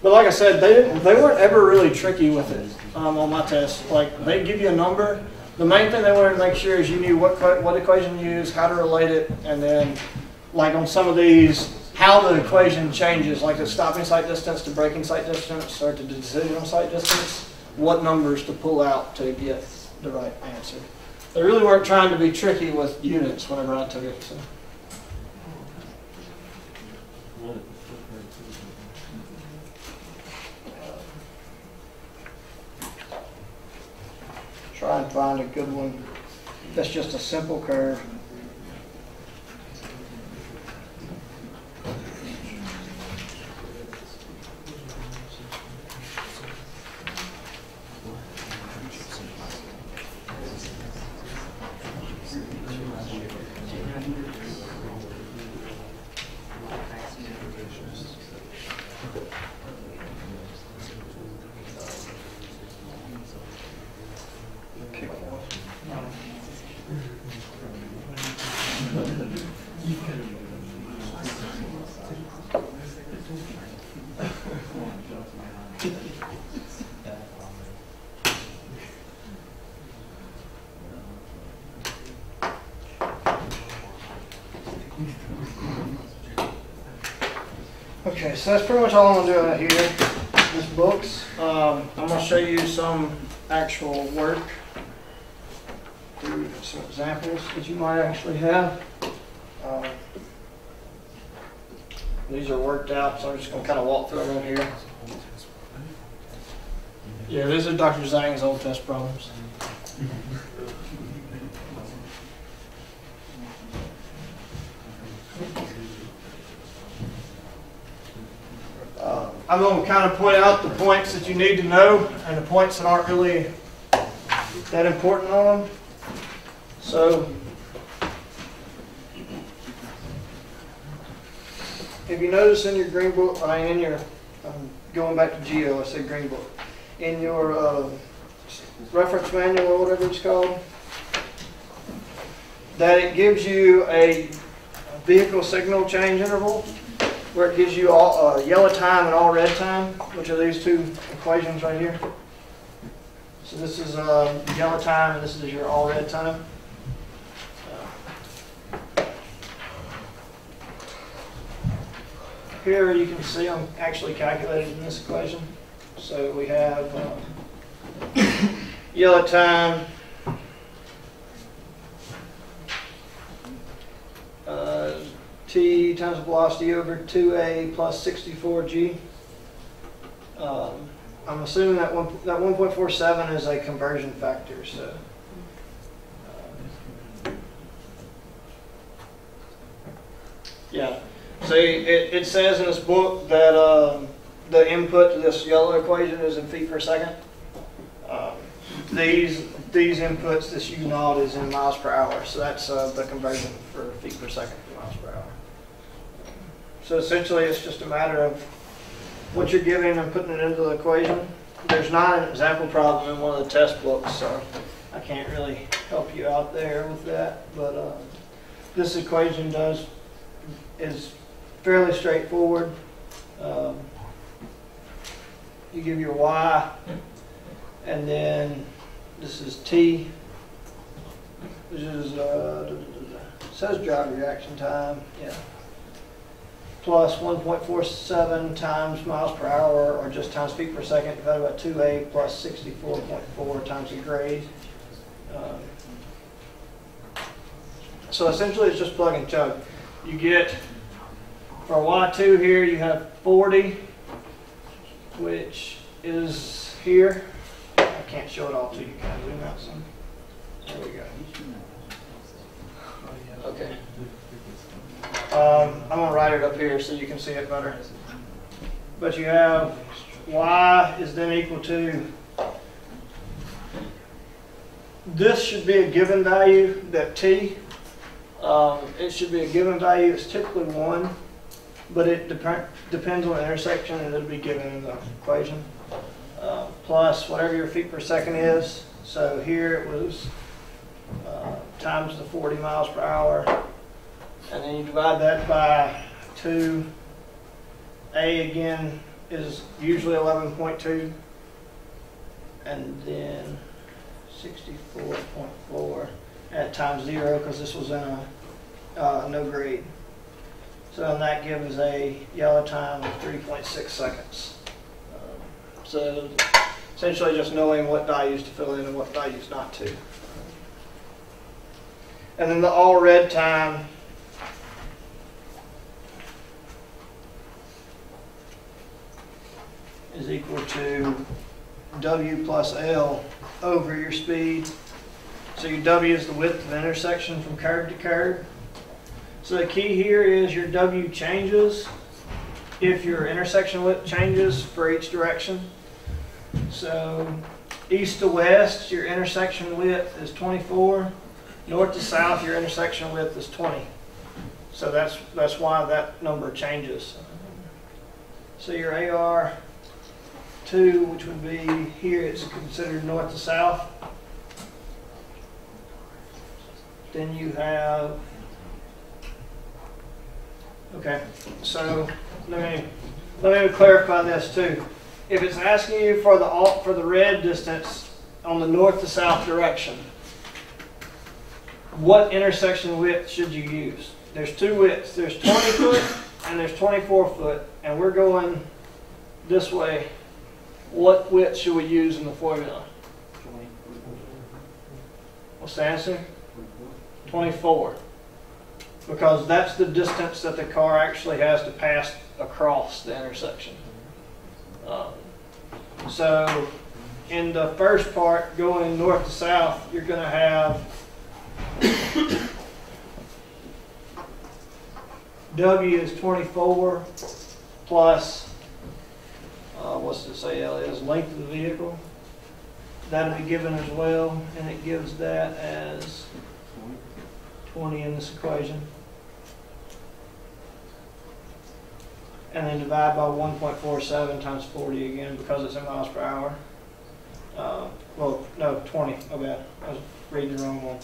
But like I said, they they weren't ever really tricky with it, um, on my test. Like, they give you a number. The main thing they wanted to make sure is you knew what, what equation to use, how to relate it, and then, like on some of these, how the equation changes, like the stopping sight distance to braking sight distance, or to the decisional sight distance, what numbers to pull out to get the right answer. They really weren't trying to be tricky with units whenever I took it, so. Try and find a good one that's just a simple curve. Pick one. Okay, so that's pretty much all I'm gonna do out here. This books. Um, I'm gonna show you some actual work some examples that you might actually have. Um, These are worked out, so I'm just gonna kind of walk through them here. Yeah, these are Dr. Zhang's old test problems. Uh, I'm going to kind of point out the points that you need to know and the points that aren't really that important on them. So, if you notice in your green book, I mean in your, um, going back to Geo, I said green book, in your uh, reference manual or whatever it's called, that it gives you a vehicle signal change interval where it gives you all uh, yellow time and all red time, which are these two equations right here. So this is uh, yellow time and this is your all red time. Here you can see I'm actually calculated in this equation. So we have um, yellow time uh, t times velocity over 2a plus 64g. Um, I'm assuming that one that 1.47 is a conversion factor, so. uh, Yeah, see, it, it says in this book that um, the input to this yellow equation is in feet per second. Um, These, these inputs, this U naught is in miles per hour, so that's uh, the conversion for feet per second to miles per hour. So essentially, it's just a matter of what you're giving and putting it into the equation. There's not an example problem in one of the test books, so I can't really help you out there with that. But uh, this equation does, is fairly straightforward. Um, you give your Y, and then this is T, which is, uh, says drive reaction time, yeah. Plus one point four seven times miles per hour, or just times feet per second, divided by two A, plus sixty-four point four times the grade. Um, So essentially, it's just plug and chug. You get, for Y2 here, you have 40, which is here. I can't show it all to you, can I zoom out some? There we go. Okay. Um, I'm gonna write it up here so you can see it better. But you have Y is then equal to, this should be a given value, that T, um, it should be a given value, it's typically one, but it dep- depends on the intersection and it'll be given in the equation. Uh, plus whatever your feet per second is, so here it was, uh, times the forty miles per hour. And then you divide that by two. A again is usually eleven point two. And then sixty-four point four at times zero, because this was in a, uh, no grade. So then that gives a yellow time of three point six seconds. Um, So essentially just knowing what values to fill in and what values not to. And then the all red time is equal to W plus L over your speed. So your W is the width of the intersection from curb to curb. So the key here is your W changes if your intersection width changes for each direction. So east to west, your intersection width is 24. North to south, your intersection width is 20. So that's, that's why that number changes. So your AR two, which would be here, it's considered north to south. Then you have, okay, so let me, let me clarify this too. If it's asking you for the alt, for the red distance on the north to south direction, what intersection width should you use? There's two widths. There's 20 foot and there's 24 foot, and we're going this way. What width should we use in the formula? What's the answer? 24. Because that's the distance that the car actually has to pass across the intersection. Um, so in the first part, going north to south, you're going to have W is 24 plus, uh, what's it say is, length of the vehicle. That'll be given as well, and it gives that as 20 in this equation. And then divide by 1.47 times 40 again, because it's in miles per hour. Uh, well, no, 20, oh bad, I was reading the wrong one.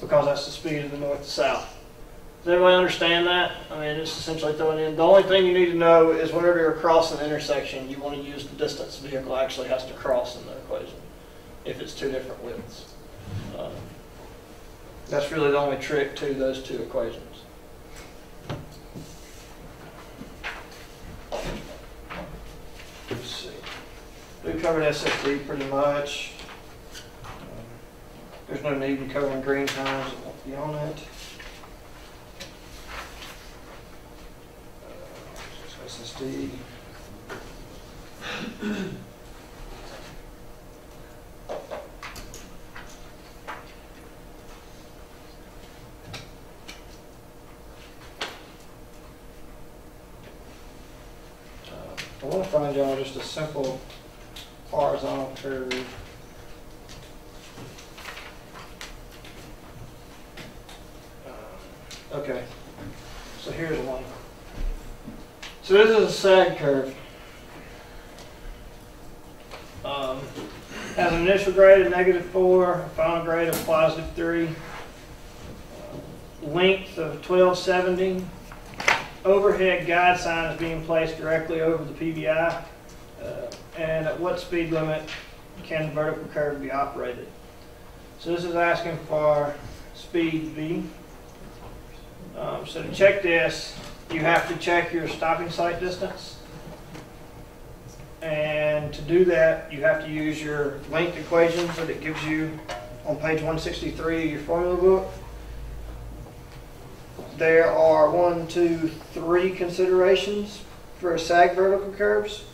Because that's the speed of the north to south. Does everybody understand that? I mean, it's essentially throwing in, the only thing you need to know is whenever you're across an intersection, you want to use the distance the vehicle actually has to cross in the equation, if it's two different widths. Um, That's really the only trick to those two equations. Let's see. We covered SFD pretty much. Um, There's no need in covering green times beyond that. Uh, SSD. I want to find y'all just a simple horizontal curve. Uh, Okay, so here's one. So this is a sag curve. Um, has an initial grade of negative four, a final grade of positive three, uh, length of 1270, overhead guide sign is being placed directly over the PVI Uh, And at what speed limit can the vertical curve be operated? So this is asking for speed V. Um, So to check this, you have to check your stopping sight distance. And to do that, you have to use your length equations that it gives you on page 163 of your formula book. There are one, two, three considerations for sag vertical curves.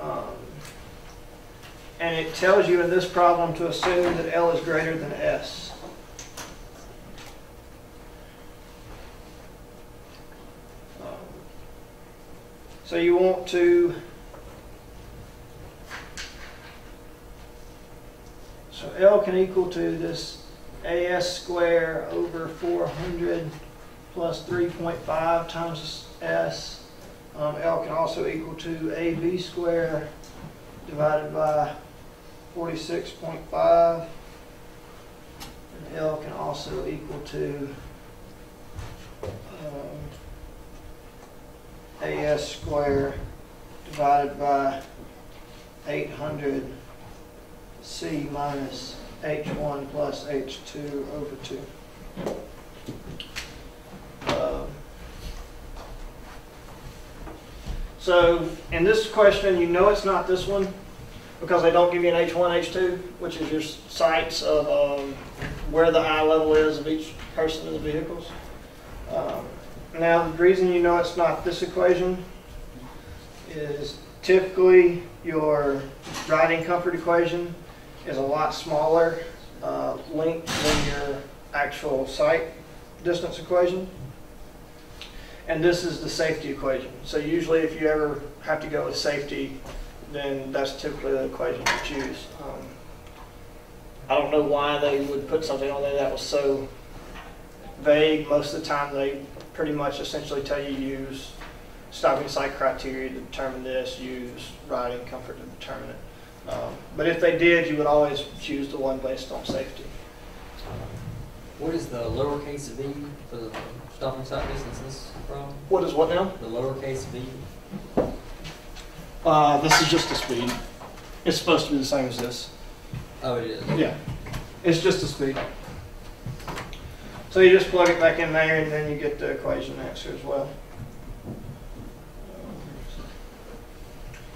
Um, And it tells you in this problem to assume that L is greater than S. So you want to So L can equal to this AS square over 400 plus 3.5 times S. Um, L can also equal to AV square divided by 46.5. And L can also equal to um, AS square divided by 800 C minus H1 plus H2 over 2. Um, So in this question, you know it's not this one because they don't give you an H1, H2, which is your sites of um, where the eye level is of each person in the vehicles. Um, Now, the reason you know it's not this equation is typically your riding comfort equation is a lot smaller uh, length than your actual sight distance equation. And this is the safety equation. So usually if you ever have to go with safety, then that's typically the equation you choose. Um, I don't know why they would put something on there that was so vague. Most of the time they pretty much essentially tell you use stopping sight criteria to determine this, use riding comfort to determine it. Um, But if they did, you would always choose the one based on safety. What is the lowercase v for the stopping sight distance from? What is what now? The lowercase v? Uh, this is just a speed. It's supposed to be the same as this. Oh, it is. Yeah. It's just a speed. So you just plug it back in there and then you get the equation answer as well.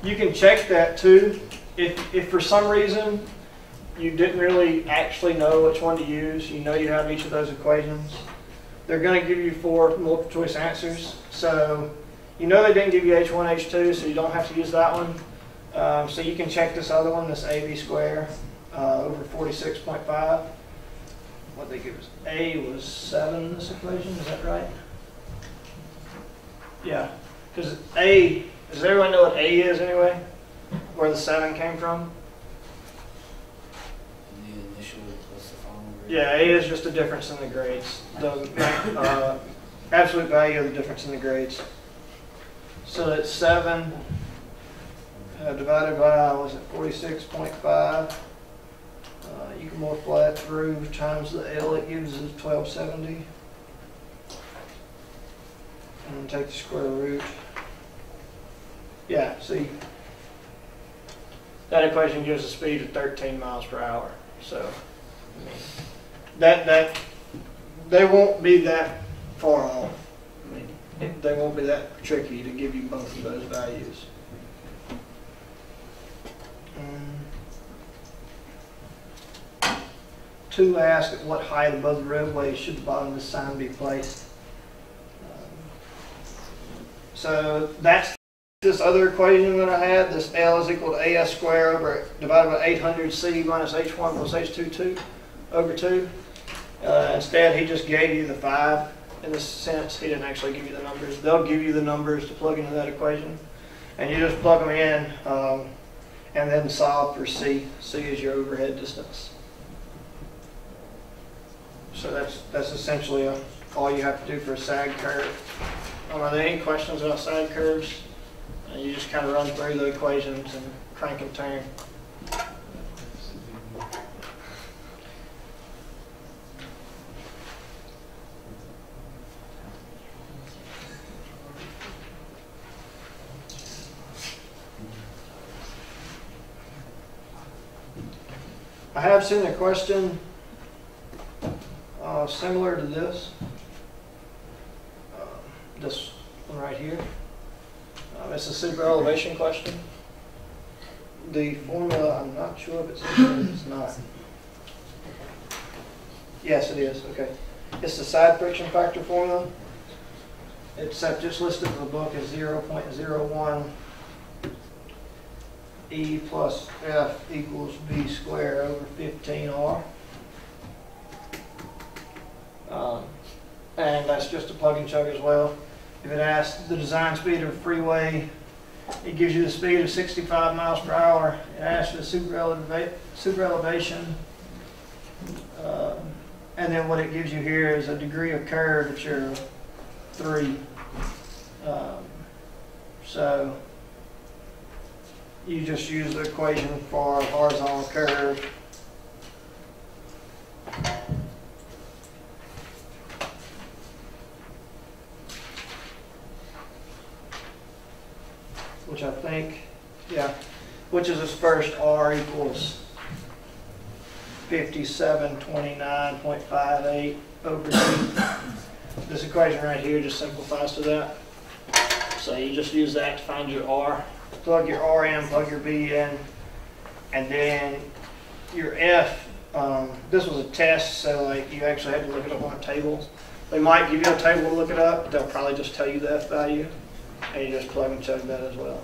You can check that too. If, if for some reason you didn't really actually know which one to use, you know you have each of those equations, they're going to give you four multiple choice answers. So you know they didn't give you H1, H2, so you don't have to use that one. Um, so you can check this other one, this AV square uh, over 46.5. What they give us? A was 7 in this equation, is that right? Yeah, because A, does everyone know what A is anyway? Where the 7 came from? The initial plus the final Yeah, A is just a difference in the grades. The uh, absolute value of the difference in the grades. So it's 7 uh, divided by, was it 46.5? Uh, you can multiply it through times the L it gives is 1270. And then take the square root. Yeah, see, that equation gives a speed of 13 miles per hour. So, that, that, they won't be that far off. I mean, they won't be that tricky to give you both of those values. Um, Two ask at what height above the roadway should the bottom of the sign be placed? Um, So that's this other equation that I had, this L is equal to AS squared over, divided by 800C minus H1 plus H22 over 2. Uh, Instead, he just gave you the 5 in this sense. He didn't actually give you the numbers. They'll give you the numbers to plug into that equation. And you just plug them in um, and then solve for C. C is your overhead distance. So that's that's essentially a, all you have to do for a sag curve. Um, are there any questions about sag curves? Uh, you just kind of run through the equations and crank and turn. I have seen a question uh, similar to this. Uh, This one right here. Uh, It's a super elevation question. The formula, I'm not sure if it's, it's not. Yes, it is, okay. It's the side friction factor formula. Uh, just listed in the book as zero point zero one E plus F equals V squared over fifteen R. Um, And that's just a plug and chug as well. If it asks the design speed of a freeway, it gives you the speed of sixty-five miles per hour. It asks for the super elevate, super elevation. Um, And then what it gives you here is a degree of curvature three. Um, So you just use the equation for horizontal curve. Which I think, yeah, which is this first R equals fifty-seven twenty-nine point five eight over D. This equation right here just simplifies to that. So you just use that to find your R, plug your R in, plug your B in, and then your F, um, this was a test, so like you actually had to look it up on a table. They might give you a table to look it up, but they'll probably just tell you the F value, and you just plug and chug that as well.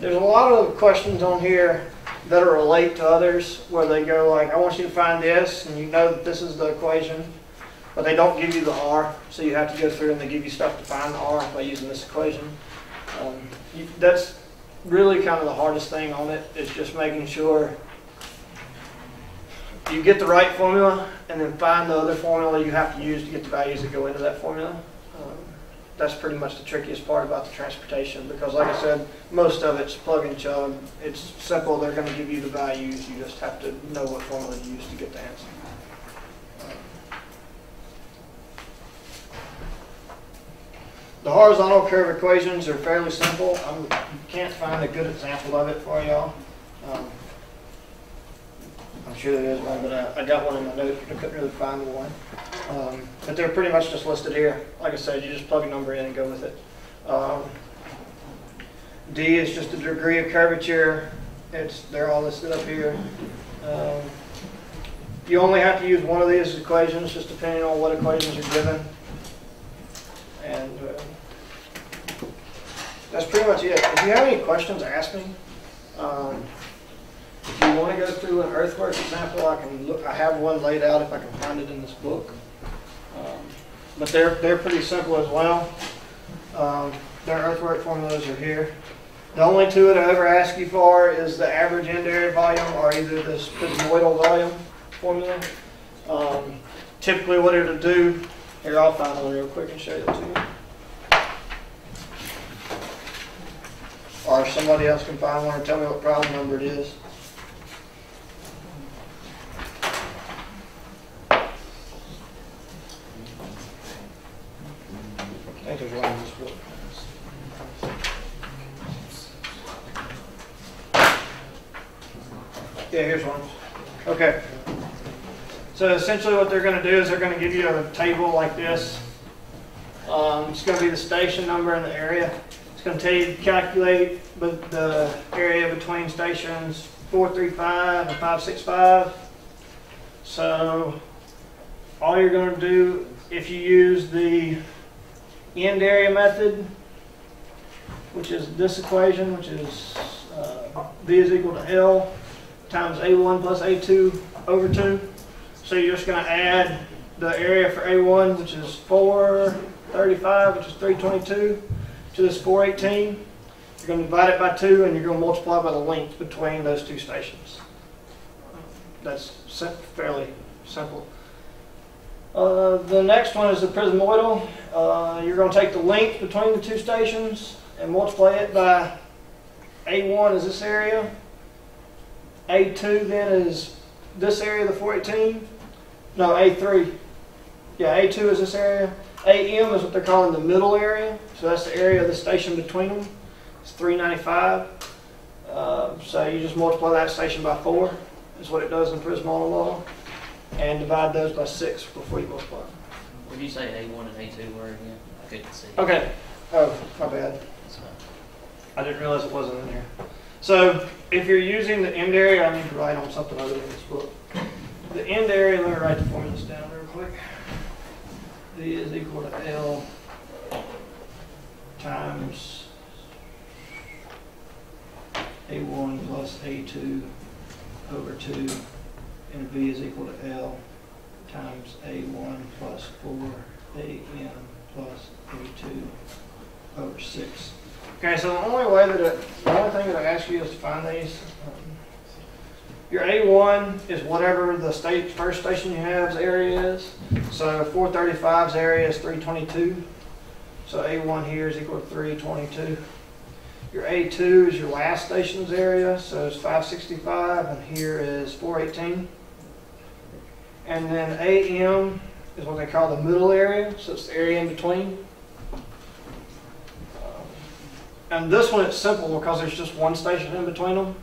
There's a lot of questions on here that are relate to others, where they go like, I want you to find this, and you know that this is the equation, but they don't give you the R, so you have to go through and they give you stuff to find the R by using this equation. Um, you- That's really kind of the hardest thing on it, is just making sure you get the right formula, and then find the other formula you have to use to get the values that go into that formula. That's pretty much the trickiest part about the transportation, because like I said, most of it's plug and chug. It's simple, they're gonna give you the values, you just have to know what formula to use to get the answer. The horizontal curve equations are fairly simple. I'm, can't find a good example of it for y'all. Um, I'm sure there is one, but I, I got one in my notes, but I couldn't really find one. Um, but they're pretty much just listed here. Like I said, you just plug a number in and go with it. Um, D is just the degree of curvature. It's, they're all listed up here. Um, you only have to use one of these equations, just depending on what equations are given. And uh, that's pretty much it. If you have any questions, ask me. Um, if you want to go through an earthwork example, I can look. I have one laid out if I can find it in this book. Um, but they're they're pretty simple as well. Um, their earthwork formulas are here. The only two that I ever ask you for is the average end area volume or either the prismoidal volume formula. Um, typically, what it'll do. Here, I'll find one real quick and show it to you. Or if somebody else can find one or tell me what problem number it is. Yeah, here's one. Okay. So essentially what they're gonna do is they're gonna give you a table like this. Um, it's gonna be the station number and the area. It's gonna tell you to calculate the, area between stations four three five and five six five. So all you're gonna do, if you use the end area method, which is this equation, which is uh, V is equal to L times A1 plus A2 over 2. So you're just going to add the area for A1, which is 435, which is 322, to this 418. You're going to divide it by 2, and you're going to multiply by the length between those two stations. That's fairly simple. Uh, the next one is the prismoidal. Uh, you're going to take the length between the two stations and multiply it by A1 is this area. A2 then is this area, the 418. No, A3. Yeah, A2 is this area. AM is what they're calling the middle area. So that's the area of the station between them. It's 395. Uh, so you just multiply that station by 4 is what it does in Prismata law, and divide those by six before you multiply. Would you say A one and A two were again? I couldn't see. Okay, oh, my bad. I didn't realize it wasn't in here. So if you're using the end area, I need to write on something other than this book. The end area, let me write the formulas down real quick. V is equal to L times A1 plus A2 over 2, and V is equal to L times A1 plus 4AM plus A2 over 6. Okay, so the only way that it, the only thing that I ask you is to find these. Your A1 is whatever the state, first station you have's area is. So 435's area is 322. So A1 here is equal to 322. Your A2 is your last station's area, so it's 565, and here is 418. And then AM is what they call the middle area, so it's the area in between. And this one, it's simple because there's just one station in between them.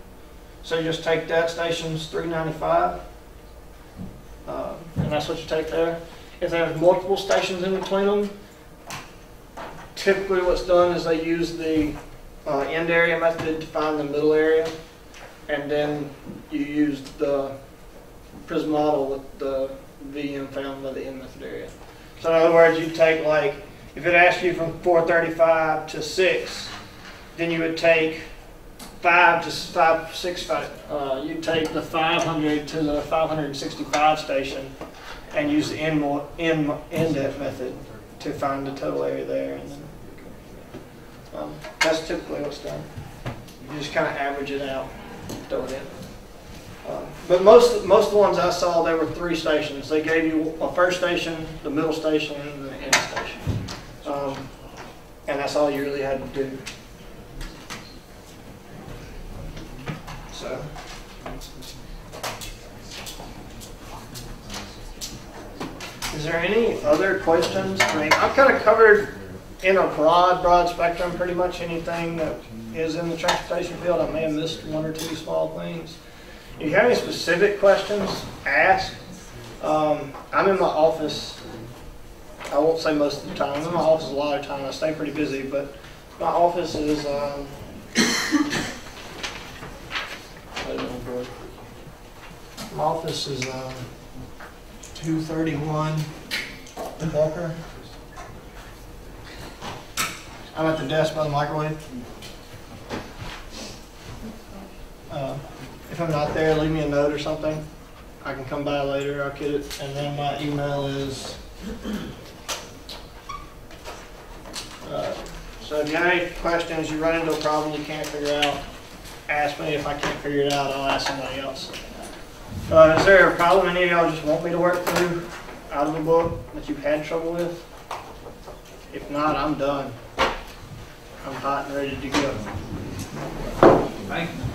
So you just take that station's 395. Uh, and that's what you take there. If there's multiple stations in between them, typically what's done is they use the uh, end area method to find the middle area. And then you use the prism model with the VM found by the end method area. So in other words, you take like, if it asked you from 435 to 6, then you would take five to s- five, six, five, uh, you'd take the 500 to the 565 station and use the end, mo- end, index method to find the total area there. And then, um, that's typically what's done. You just kind of average it out, throw it in. But most, most of the ones I saw, there were three stations. They gave you a first station, the middle station, and the end station. Um, And that's all you really had to do. So. Is there any other questions? I mean, I've kind of covered in a broad, broad spectrum, pretty much anything that is in the transportation field. I may have missed one or two small things. If you have any specific questions, ask. Um, I'm in my office, I won't say most of the time, I'm in my office a lot of time, I stay pretty busy, but my office is, um. My office is, um, two thirty-one Walker. I'm at the desk by the microwave. Uh, If I'm not there, leave me a note or something. I can come by later, I'll get it, and then my email is, uh, so if you have any questions, you run into a problem you can't figure out, ask me. If I can't figure it out, I'll ask somebody else. Uh, is there a problem any of y'all just want me to work through out of the book that you've had trouble with? If not, I'm done. I'm hot and ready to go. Thank you.